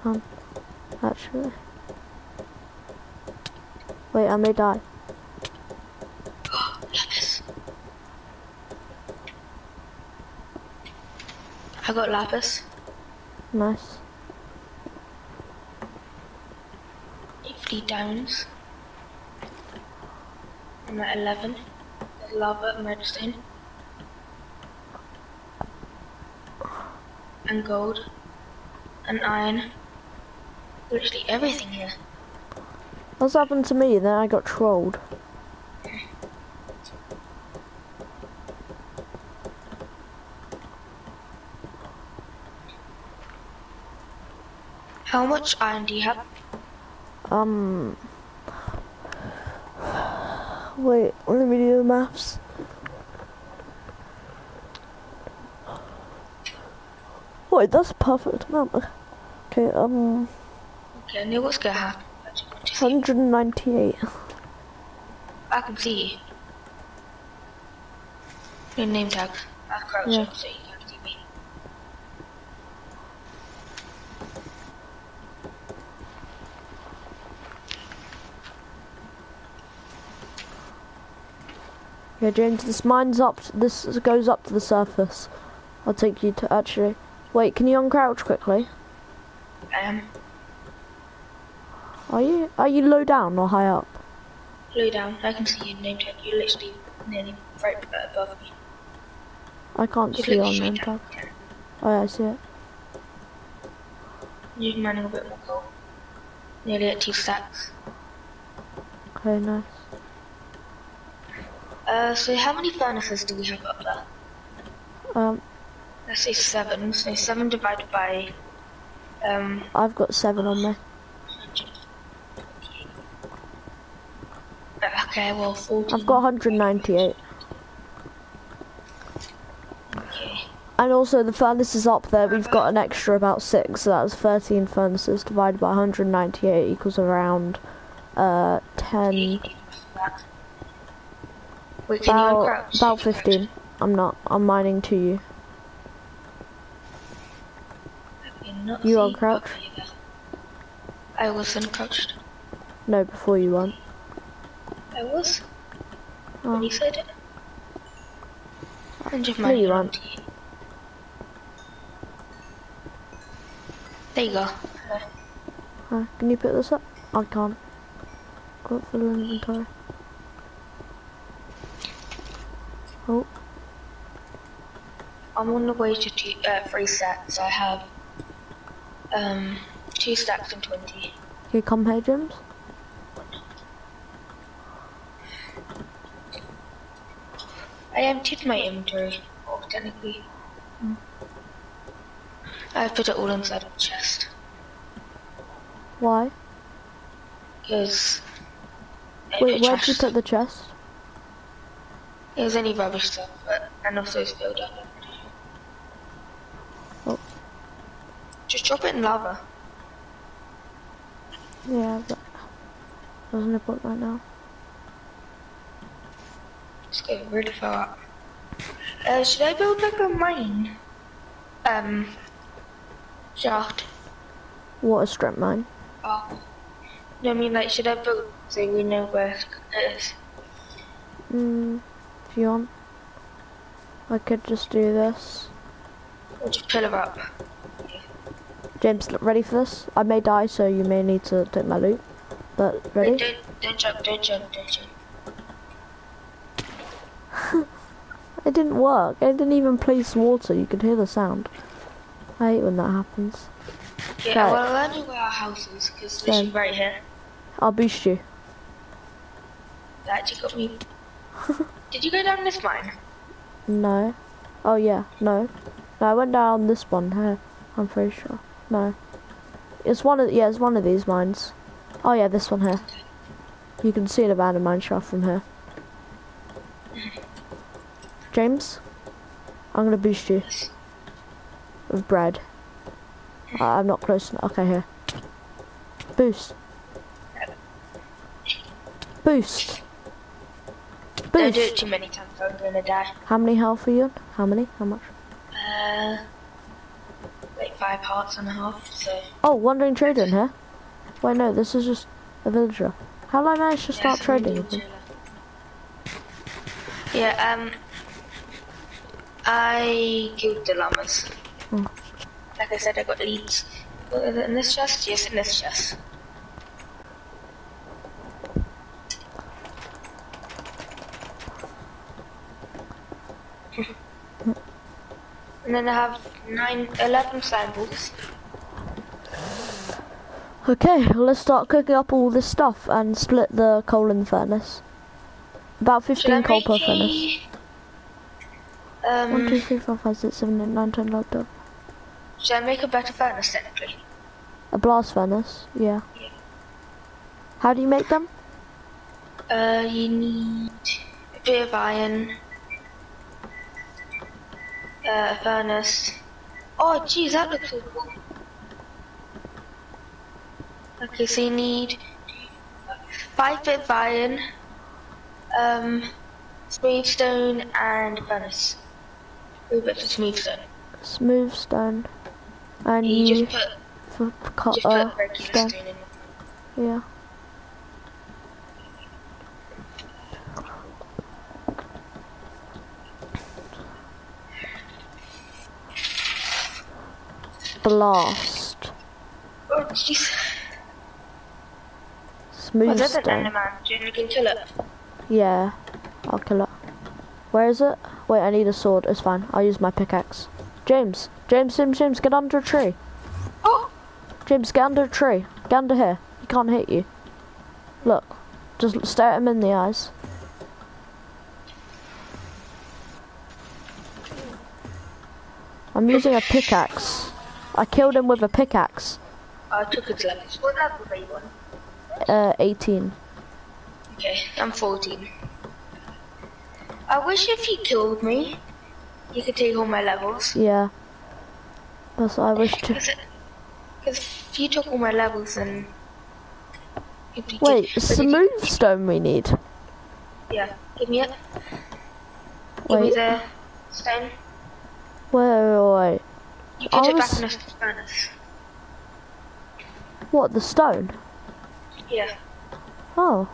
Um, actually... Wait, I may die. Lapis. I got lapis. Nice. 50 downs. I'm at 11. There's lava and redstone. And gold. And iron. Literally everything here. What's happened to me? Then I got trolled. How much iron do you have? Um... Wait, let me do the maps. Wait, that's perfect amount. Okay, um... Okay, I knew what's gonna happen. I just want to see. 198. I can see you. Your name tag. Crouching Yeah. so you can't see me. Yeah, James, this mine's up. This goes up to the surface. I'll take you to actually. Wait, can you uncrouch quickly? Um, Are you? Are you low down or high up? low down. I can see your name tag. You're literally nearly right above me. I can't Just see your name straight them. down. tab. Oh yeah, I see it. You're mining a bit more coal. Nearly at two stacks. Okay, nice. Uh, so how many furnaces do we have up there? Um, Let's say seven. So seven divided by um. I've got seven on me. Okay, well, 14. I've got 198. Okay. And also the furnaces up there, we've got an extra about six, so that's 13 furnaces divided by 198 equals around uh 10, Wait, about, about 15. I'm not, I'm mining to you. You see- uncrouch? I was uncrouched. No, before you went. I was. Oh. When you said it. And No, you mining weren't. There you go. Uh, can you pick this up? I can't. Got full inventory. Oh, I'm on the way to two, uh, three stacks. I have um two stacks and twenty. okay, come here, James. I emptied my inventory, or technically. Hmm. I put it all inside of the chest Why? because Wait, where'd you put the chest? It was any rubbish stuff, but and also it's filled up. I'm pretty sure. Oh. Just drop it in lava. Yeah, but doesn't it put right now? Let's go really far up. Uh, should I build like a mine? Um, shaft. What a strip mine. Oh. No, I mean like, should I build so we know where it is? Hmm, if you want. I could just do this. Or just pillar up? James, look, ready for this? I may die, so you may need to take my loot. But, Wait, ready? don't, don't jump, don't jump, don't jump. It didn't work. It didn't even place water. You could hear the sound. I hate when that happens. Yeah, Right. well, I know where our house is, because literally Then. right here. I'll boost you. That actually got me. Did you go down this mine? No. Oh yeah, no. No, I went down this one here. I'm pretty sure. No. It's one of yeah, it's one of these mines. Oh yeah, this one here. You can see an abandoned mine shaft from here. Mm-hmm. James, I'm gonna boost you with bread. Uh, I'm not close enough. Okay, here. Boost. Boost. Boost. Don't do it too many times, I'm gonna die. How many health are you on? How many? How much? Uh, like five hearts and a half, so. Oh, wandering trader in here. Wait, no, this is just a villager. How did I manage to start Yes, trading we with do them? too. Yeah, um, I killed the llamas. Hmm. Like I said, I got leads. What is it in this chest? Yes, in this chest. and then I have nine, eleven samples. Okay, well, let's start cooking up all this stuff and split the coal in the furnace. About 15 coal per furnace. Um, 1, 2, 3, 4, 5, 6, 7, 8, 9, 10, 11, 12. should I make a better furnace technically? A blast furnace, yeah. Yeah. How do you make them? Uh, you need a bit of iron, uh, a furnace. Oh, geez, that looks so cool. Okay, so you need five bit of iron, um, smooth stone, and a furnace. Move it smooth stone. Smooth stone. And you, you just put, for cut just stone. stone in. Yeah. Blast. Oh jeez. Smooth stone. An animal. Do you want to kill it? Yeah, I'll kill it. Where is it? Wait, I need a sword. It's fine. I'll use my pickaxe. James, James, James, James, get under a tree. Oh! James, get under a tree. Get under here. He can't hit you. Look, just stare at him in the eyes. I'm using a pickaxe. I killed him with a pickaxe. I took its levels. What level are you on? Uh, 18. Okay, I'm 14. I wish if he killed me, he could take all my levels. Yeah. That's what I wish to. Because if you took all my levels, then... Wait, good. But if you- smooth stone we need. Yeah, give me it. Give me the stone. wait, wait, wait. You put I it back in the furnace. What, the stone? Yeah. Oh,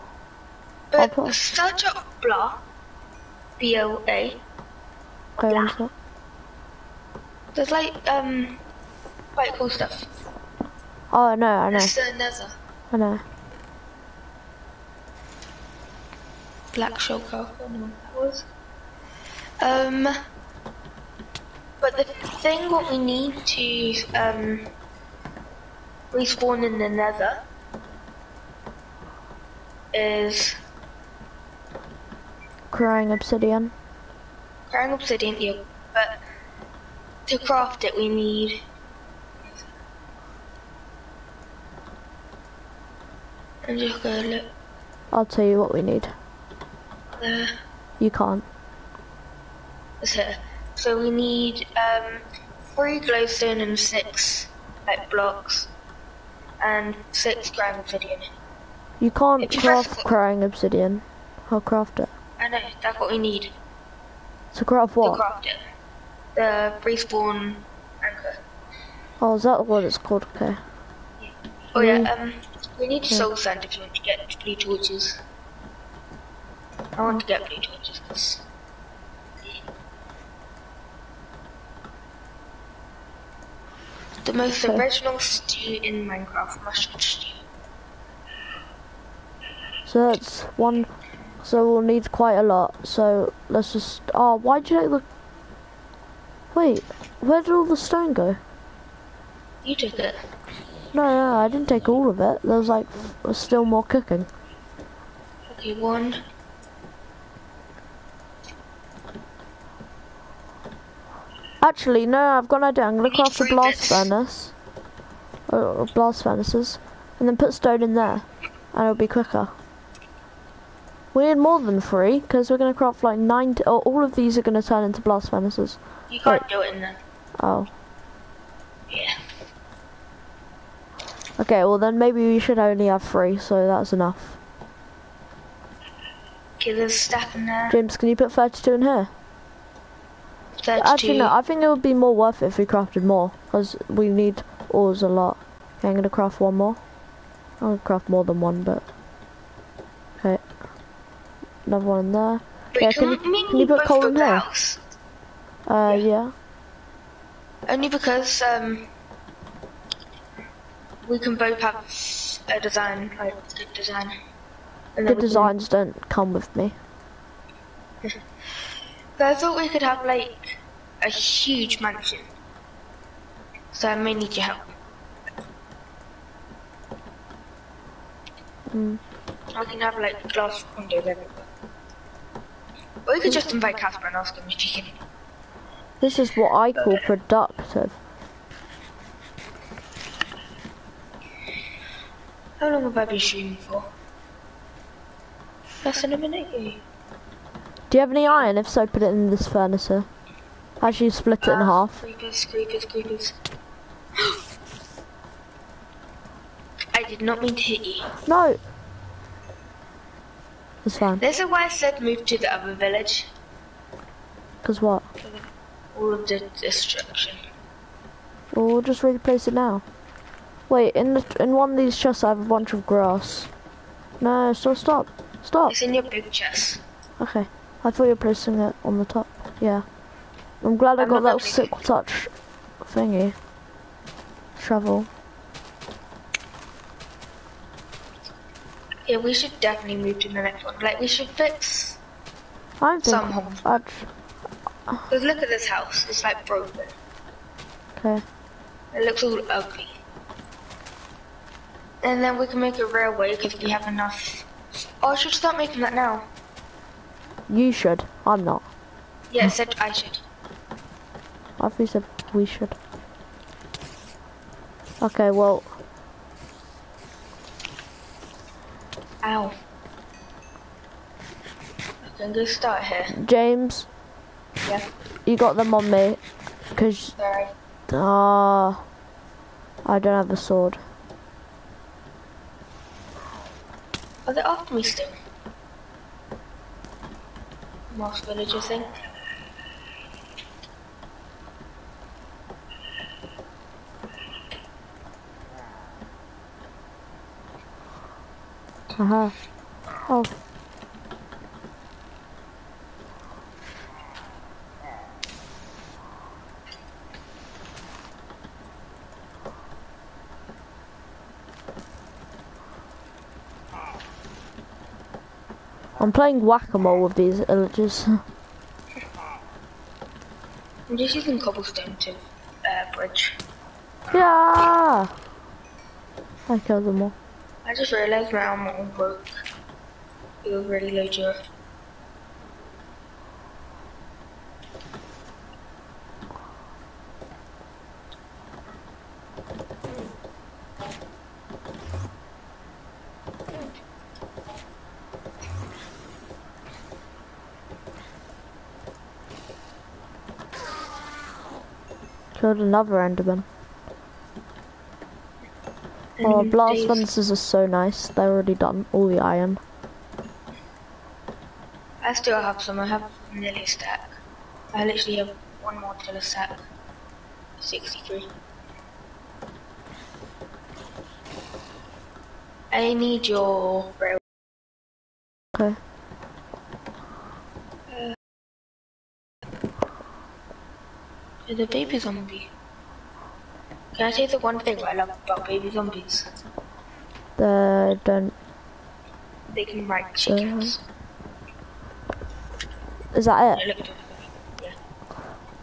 But put- search up B-L-A. okay, one sec. There's like, um, quite cool stuff. Oh, I know, I know, It's the nether. I know. Black shulker. I don't know what that was. Um, but the thing what we need to um respawn in the Nether is Crying obsidian. crying obsidian. Yeah, but to craft it we need. I'm just gonna look I'll tell you what we need. there. You can't. So we need um, three glowstone and six like blocks, and six crying obsidian. You can't you craft crying obsidian. I'll craft it. Know that's what we need To craft what? to craft it. The respawn anchor. Oh, is that what it's called? Okay. Oh Mm. yeah. Um, we need soul sand if you want to get blue torches. I want to get blue torches 'cause- The most Okay. original stew in Minecraft, mushroom stew. So that's one. So we'll need quite a lot. So let's just. Oh, why'd you take the. Wait, where did all the stone go? You took it. No, no, I didn't take all of it. There was like f- still more cooking. Okay, one. Actually, no, I've got an idea. I'm gonna craft a blast bits. furnace. Or blast furnaces. And then put stone in there. And it'll be quicker. We need more than three, because we're gonna craft like nine. T- oh, all of these are gonna turn into blast furnaces. You can't do it in there. Oh. Yeah. Okay, well then maybe we should only have three, so that's enough. Okay, there's stack in there. James, can you put 32 in here? 32. Actually, no, I think it would be more worth it if we crafted more, because we need ores a lot. Okay, I'm gonna craft one more. I'll craft more than one, but... Another one there. Wait, yeah, can, you- can you put coal in the here? house? Uh, yeah. Only because, um, we can both have a design, like, good design. And Good we can- designs don't come with me. So I thought we could have, like, a huge mansion. So I may need your help. Mm. I can have, like, glass windows everywhere. Or we could just invite Casper and ask him if he can. This is what I call productive. How long have I been streaming for? Less than a minute. Do you have any iron? If so, put it in this furnace here. Actually, split it in Ah, half. Creepers, creepers, creepers. I did not mean to hit you. No! It's fine. This is why I said move to the other village. Because what? All of the destruction. Well, we'll just replace it now. Wait, in the, in one of these chests I have a bunch of grass. No, stop, stop, stop. It's in your big chest. Okay, I thought you were placing it on the top. Yeah. I'm glad I I'm got that silk touch thingy. shovel. Yeah, we should definitely move to the next one. Like, we should fix I some homes. Because look at this house. It's like broken. okay. It looks all ugly. And then we can make a railway because we have enough. Oh, I should start making that now. You should. I'm not. Yeah, said I should. I thought you said we should. Okay, well, Ow. I'm gonna start here. James, Yeah, you got them on me. Because, sorry. ah, I don't have a sword. Are they after me still? Most villagers think. Haha. Oh. I'm playing whack-a-mole with these villagers. I'm just using cobblestone to uh, bridge. yeah! I killed them all. I just realized my armor all broke. It was really to Killed another enderman. Oh, blast furnaces are so nice. They're already done. All the iron. I still have some. I have nearly a stack. I literally have one more till a stack. 63. I need your. Okay. Uh, the baby zombie. Can I say the one thing I love about baby zombies? They don't. They can ride chickens. Is that it? looked at them. Yeah.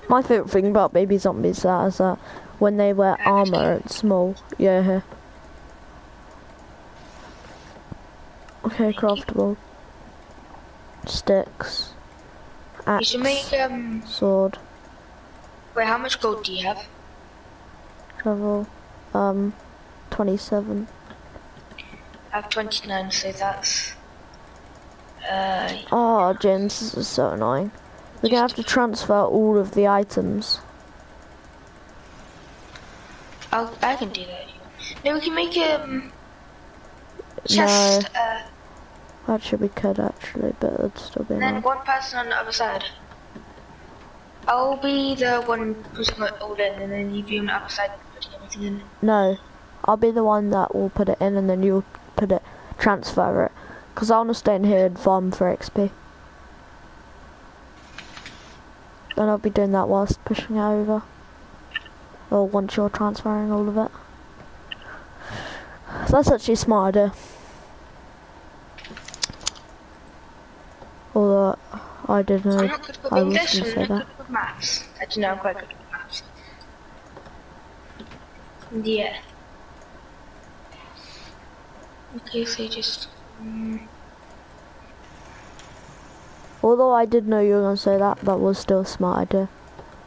My favourite thing about baby zombies that is that when they wear Actually- armor, it's small. Yeah. Okay, craftable. Sticks. You should make um. Sword. Wait, how much gold do you have? Shovel. Um, 27. I have 29, so that's. Uh, Oh, James, this is so annoying. We're gonna have to transfer all of the items. I'll, I can do that. No, we can make um. Chest. Uh, Actually, we could actually, but it'd still be and then one person on the other side. I'll be the one putting it all in, and then you be on the other side in. No, I'll be the one that will put it in, and then you'll put it, transfer it. Cause I wanna stay in here and farm for XP. And I'll be doing that whilst pushing it over. Or once you're transferring all of it. So That's actually a smart idea. Although I didn't know I'm not good with I was gonna say that. with maths. Actually, I'm quite good. Yeah. Okay, so just. Um, Although I did know you were gonna say that, that was still a smart idea.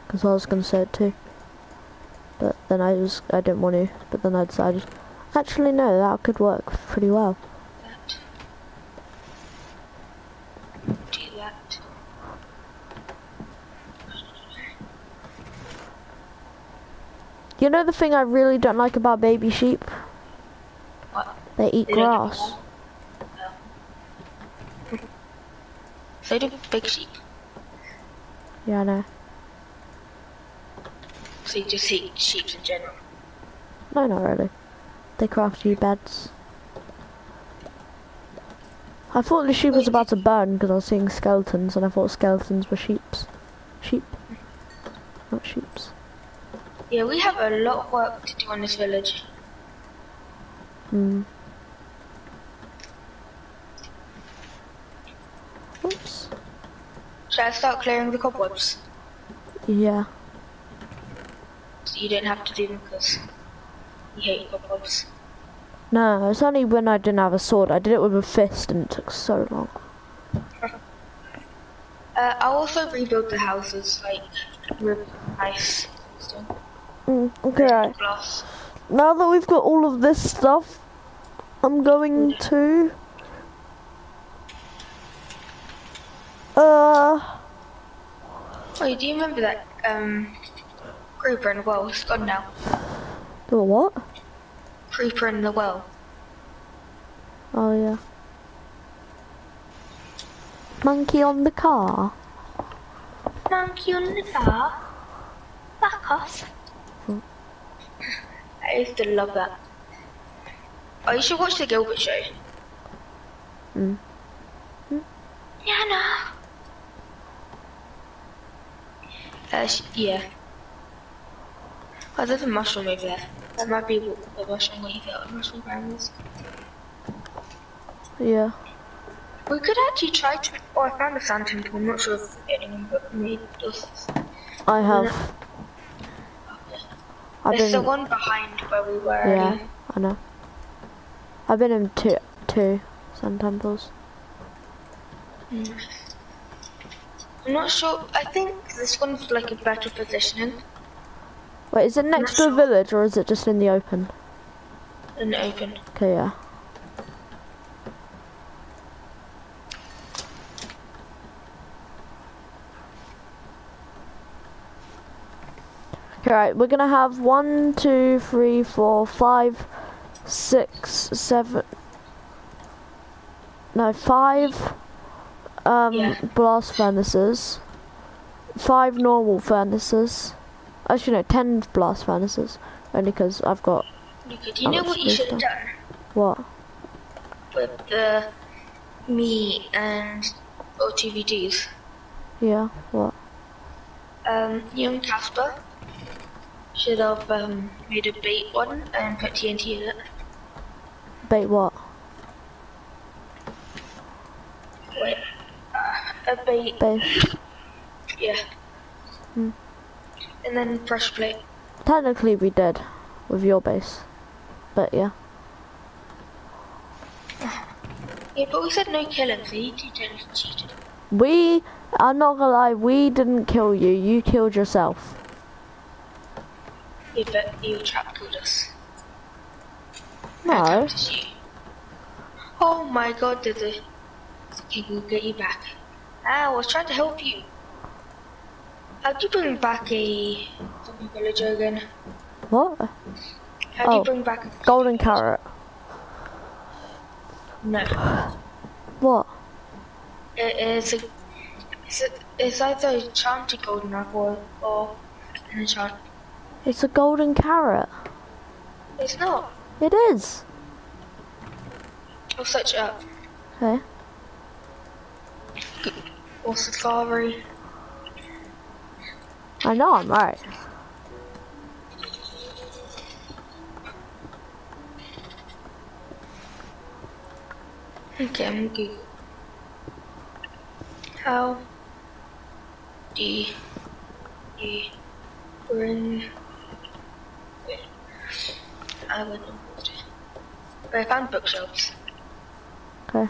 Because I was gonna say it too. But then I was, I didn't want to. But then I decided, actually no, that could work pretty well. that. Do that. You know the thing I really don't like about baby sheep? What? They eat grass. They don't eat grass. grass. Do big sheep. Yeah, I know. So you just eat sheep in general. No, not really. They craft you beds. I thought the sheep was about to burn because I was seeing skeletons, and I thought skeletons were sheep's. Sheep. Not sheep's. Yeah, we have a lot of work to do on this village. Hmm. Oops. Should I start clearing the cobwebs? Yeah. So you don't have to do them because you hate cobwebs. No, it's only when I didn't have a sword. I did it with a fist and it took so long. Uh, I'll also rebuild the houses, like, with nice stone. Mm, okay. Now that we've got all of this stuff, I'm going to... Uh... Oh, do you remember that, um, creeper in the well? It's gone now. The what? Creeper in the well. Oh, yeah. Monkey on the car. Monkey on the car. Back off. I used to love that. Oh, you should watch the Gilbert Show. Mm. Yeah, no. Uh, yeah. Oh, there's a mushroom over there. That might be what the mushroom we get on mushroom brambles. Yeah. We could actually try to. Oh, I found a temple. I'm not sure if anyone but me does. I have. I've There's the been... one behind where we were Yeah, earlier. I know. I've been in two, two sun temples. Mm. I'm not sure. I think this one's like a better positioning Wait, is it next to a sure. village or is it just in the open? In the open. Okay, yeah. Alright, we're gonna have one, two, three, four, five, six, seven. No, five um, Yeah. blast furnaces, five normal furnaces. Actually, no, ten blast furnaces. Only because I've got Luca, do you know what you should have done what? with the me and OTVDs? Yeah, what? Um, you and Casper should have um, made a bait one and put TNT in it. Bait what? Wait, uh, a bait, Bait. yeah. Hmm. And then pressure plate. Technically, we did with your base, but yeah. Yeah, but we said no killing, so you totally cheated. We, I'm not gonna lie, we didn't kill you. You killed yourself. Yeah, but you trap killed us. No. you. Oh my god, did it? Okay, we'll get you back. Ah, I was trying to help you. How'd you bring back a zombie villager again? What? How'd Oh, you bring back a Golden carrot. No. What? It is a, it's, a, it's either a enchanted golden apple or an enchant. It's a golden carrot. It's not. It is. I'll search it up. Okay. Or safari. I know I'm right. Okay, I'm good. How do you bring I went on. But I found bookshelves. Okay.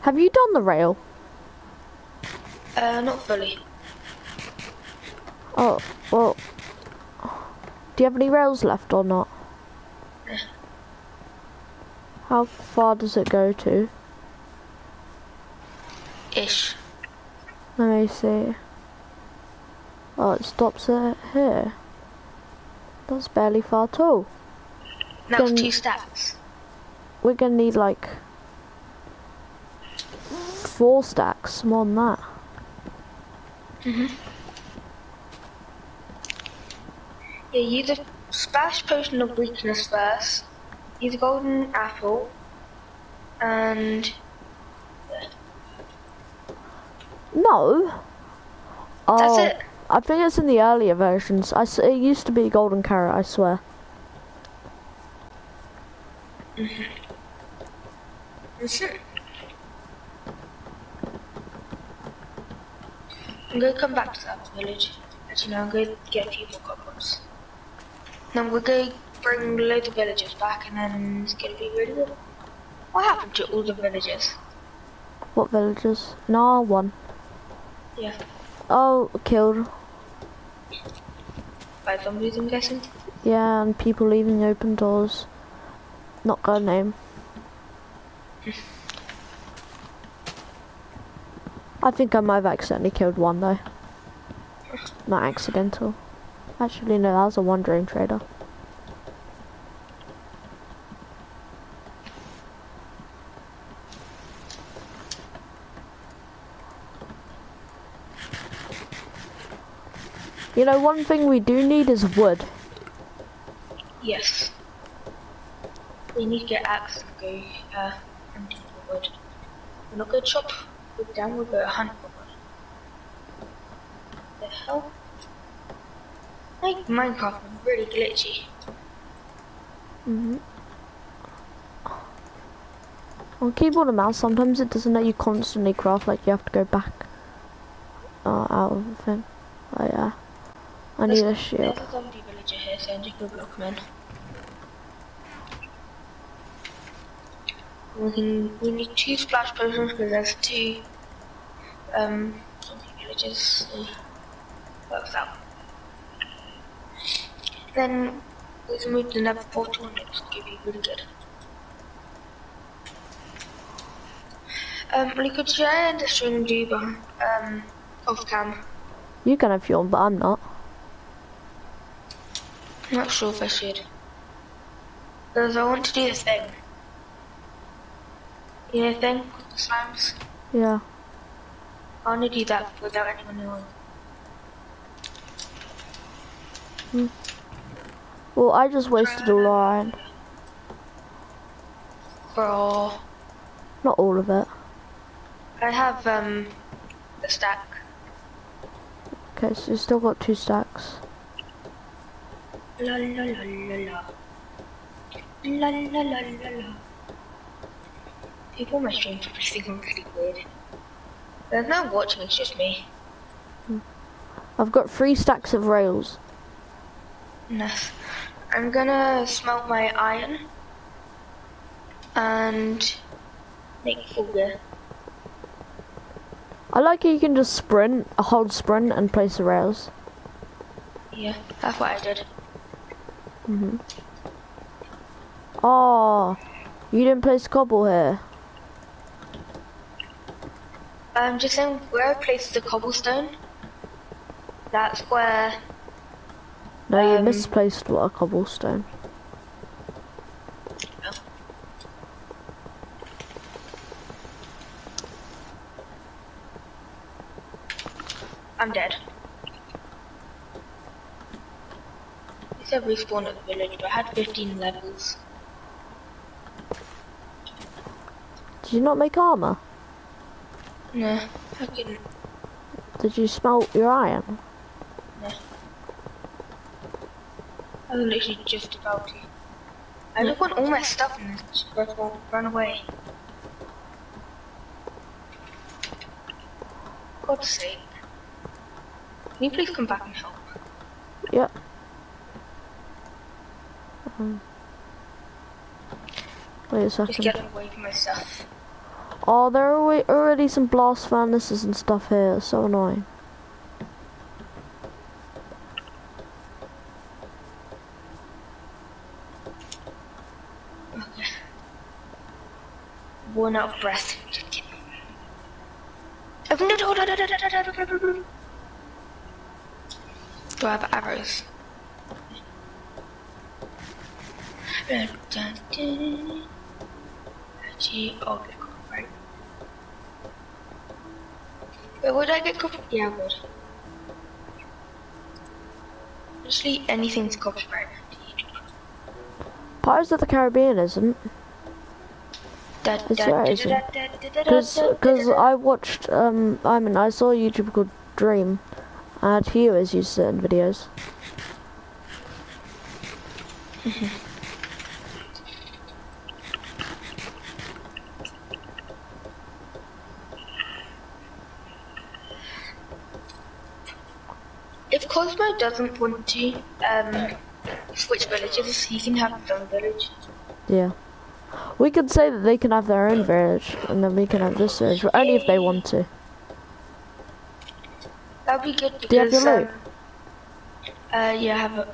Have you done the rail? Uh, not fully. Oh, well. Do you have any rails left or not? Yeah. How far does it go to? Ish. Let me see. Oh, it stops here. That's barely far at all. That's Then- two stacks. We're gonna need like four stacks, more than that. Mm-hmm. Yeah, use a splash potion of weakness first. Use a golden apple. And No, Oh, That's it. I think it's in the earlier versions. I s it used to be golden carrot. I swear. Mm-hmm. It. I'm gonna come back to that village. Actually, no, I'm gonna get a few more cobwebs. Then we're gonna bring loads of villagers back, and then it's gonna be really good. What happened to all the villagers? What villages? No one. Yeah, Oh, killed. By zombies, I'm guessing. Yeah, and people leaving the open doors. Not gonna name. I think I might have accidentally killed one though. Not accidental. Actually, no, that was a wandering trader. You know, one thing we do need is wood. Yes. We need to get axe and go uh, hunting for wood. We're not gonna chop wood down, we're gonna hunt for wood. The hell? Like Minecraft is really glitchy. hmm On keyboard and mouse, sometimes it doesn't let you constantly craft, like you have to go back uh, out of the thing. Oh yeah. I need a shield. There's a zombie villager here, so I'm just gonna block him in. We can, we need two splash potions because there's two um zombie villagers. So works out. Then we can move to the nether portal and it's gonna be really good. Um, we could share the stream do but um off cam. You can have your own, but I'm not. I'm not sure if I should. Because I want to do the thing. You know the thing with the slimes? Yeah. I want to do that without anyone knowing. Well, I just wasted all our iron. Bro, Not all of it. I have um a stack. Okay, so you still got two stacks. La la la la la. La la la la la. People on my stream probably think I'm really weird. They're not watching, it's just me. I've got three stacks of rails. Nice. I'm gonna smelt my iron and make full gear. I like how you can just sprint, a hold sprint, and place the rails. Yeah, that's what I did. Hmm Oh, you didn't place cobble here. I'm just saying where I placed the cobblestone. That's where. No, you Um, misplaced a cobblestone. I'm dead. He said respawn at the village, but I had 15 levels. Did you not make armor? No, I couldn't. Did you smelt your iron? No. I was literally just about to. I just want all my stuff just run, run away. God's sake. Can you please come back and help? Yep. Um, wait a second. Just get away from myself. Oh, there are already some blast furnaces and stuff here. So annoying. One out of breath. Do I have arrows? Actually, oh, get copyright. Wait, would I get copyright? Yeah, I would. Actually, anything's copyright. Pirates of the Caribbean isn't. It's right, isn't it? Because I watched, um, I mean, I saw a YouTuber called Dream, And he always uses it in videos. If Cosmo doesn't want to um, switch villages, he can have his own village. Yeah. We could say that they can have their own village, and then we can have this village, but only if they want to. That'd be good because. Do you have your um, uh, yeah, I have a.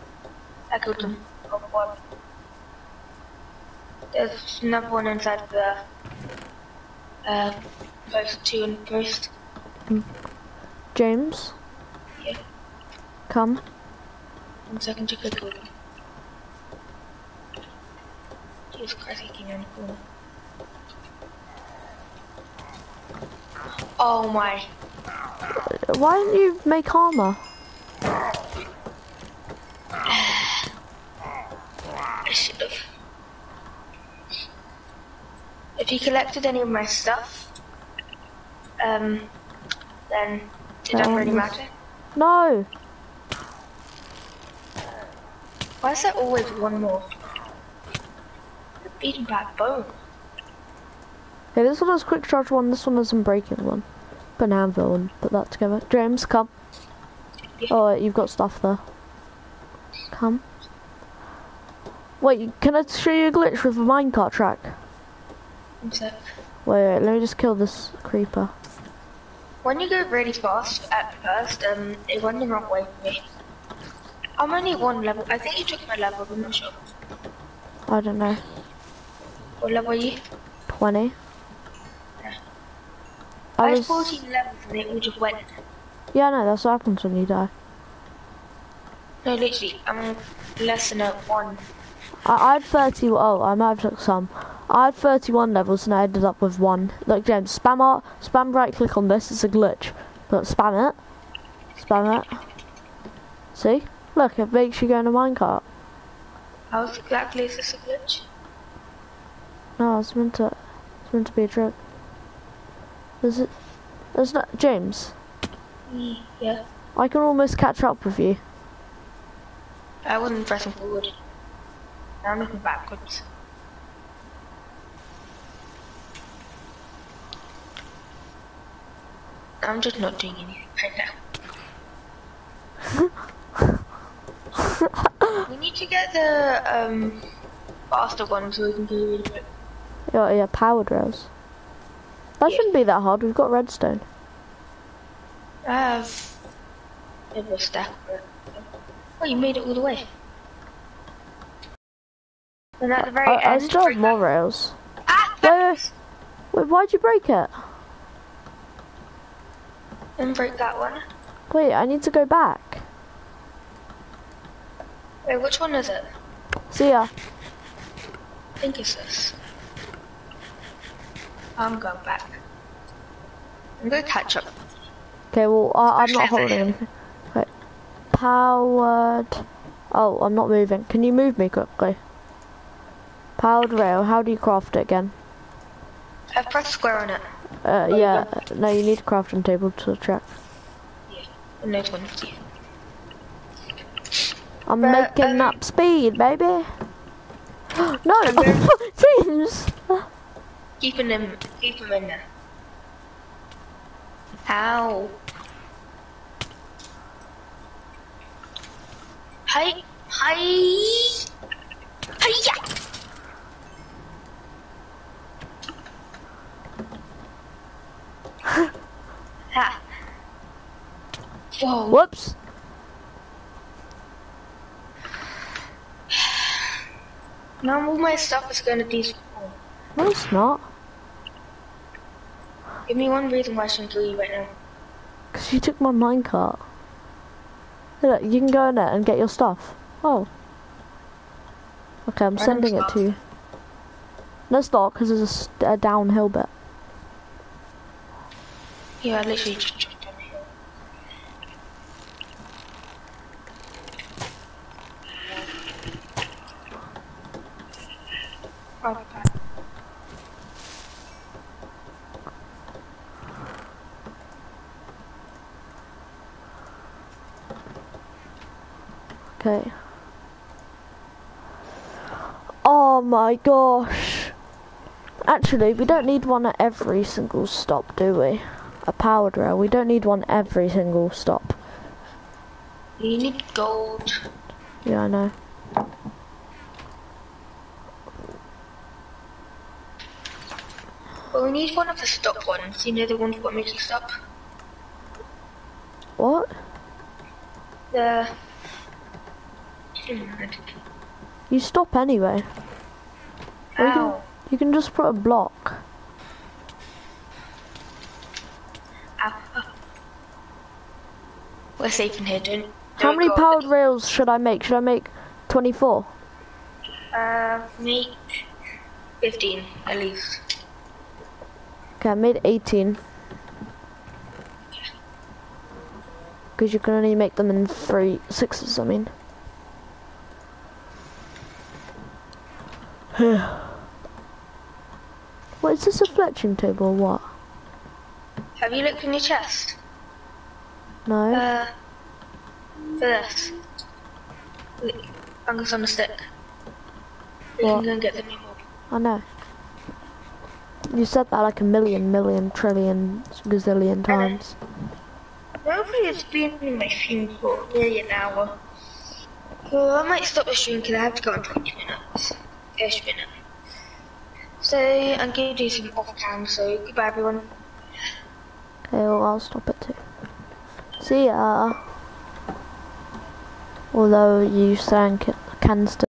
I got them. Got one. There's another one inside the. Uh, post two and post. James. Come. One second, you could go. Jesus Christ, around the corner. Oh my. Why didn't you make armor? I should have. If you collected any of my stuff, um, then it doesn't really Um, matter. No. Why is there always one more? The beaten back bone. Okay, this one has quick charge one, this one has unbreaking one. Anvil and put that together. James, come. Yeah. Oh, wait, you've got stuff there. Come. Wait, can I show you a glitch with a minecart track? One sec. Wait, wait, let me just kill this creeper. When you go really fast at first, um, it went the wrong way for me. I'm only one level. I think you took my level, I'm not sure. I don't know. What level are you? 20. I I had was... 14 levels and they all just went. Yeah, no, that's what happens when you die. No, literally, I'm less than a one. I, I had 30, oh, I might have took some. I had 31 levels and I ended up with one. Look, James, spam art, spam right click on this, it's a glitch. But spam it. Spam it. See? Look, it makes you go in a minecart. How exactly is this a glitch? No, it's meant to, it's meant to be a trick. Is it, there's not, James, Mm, Yeah. I can almost catch up with you. I wasn't pressing forward. Now I'm looking backwards. I'm just not doing anything right now. we need to get the um faster one so we can do it. Yeah, yeah, powered rails. That Yeah. shouldn't be that hard, we've got redstone. I have a stack. Oh, you made it all the way. And at the very I, I end, still have more that- rails. Ah, wait, wait, why'd you break it? and break that one. Wait, I need to go back. Wait, which one is it? See ya. I think it's this. I'm going back. I'm gonna catch up. Okay, well, I, I'm not holding anything. Wait. Powered. Oh, I'm not moving. Can you move me quickly? Powered rail. How do you craft it again? I've pressed square on it. Uh, yeah. No, you need a crafting table to check. And there's one for you. I'm But, making um, up speed, baby. no, James. Keeping them, keep him in there. Ow. Hi, hi, hi. Ha. Whoa. Whoops. Now all my stuff is gonna despawn. No, it's not. Give me one reason why I shouldn't kill you right now. Because you took my minecart. Look, you can go in there and get your stuff. Oh. Okay, I'm sending it to you. No, it's not, because there's a, a downhill bit. Yeah, I literally just jumped down the hill. Oh, God. Okay. Oh my gosh. Actually, we don't need one at every single stop, do we? A powered rail. We don't need one every single stop. You need gold. Yeah, I know. Well, we need one of the stop ones. You know the ones that make you stop. What? The. You stop anyway. Or you can, you can just put a block. Ow. ow. We're safe in here, don't. How don't many go- powered rails should I make? Should I make 24? Uh, make 15 at least. Okay, I made 18. Because you can only make them in three, sixes, I mean. what, is this a fletching table or what? Have you looked in your chest? No? Uh, for this. Fungus on the stick. You What? can go and get the new mob. I know. You said that like a million, million, trillion, gazillion times. Hopefully it's been in my stream for nearly an hour. Well, I might stop the stream because I have to go in 20 minutes. Ish minute. So, I'm to do some off cam, so goodbye everyone. Okay, well, I'll stop it too. See ya. Although you sang can still.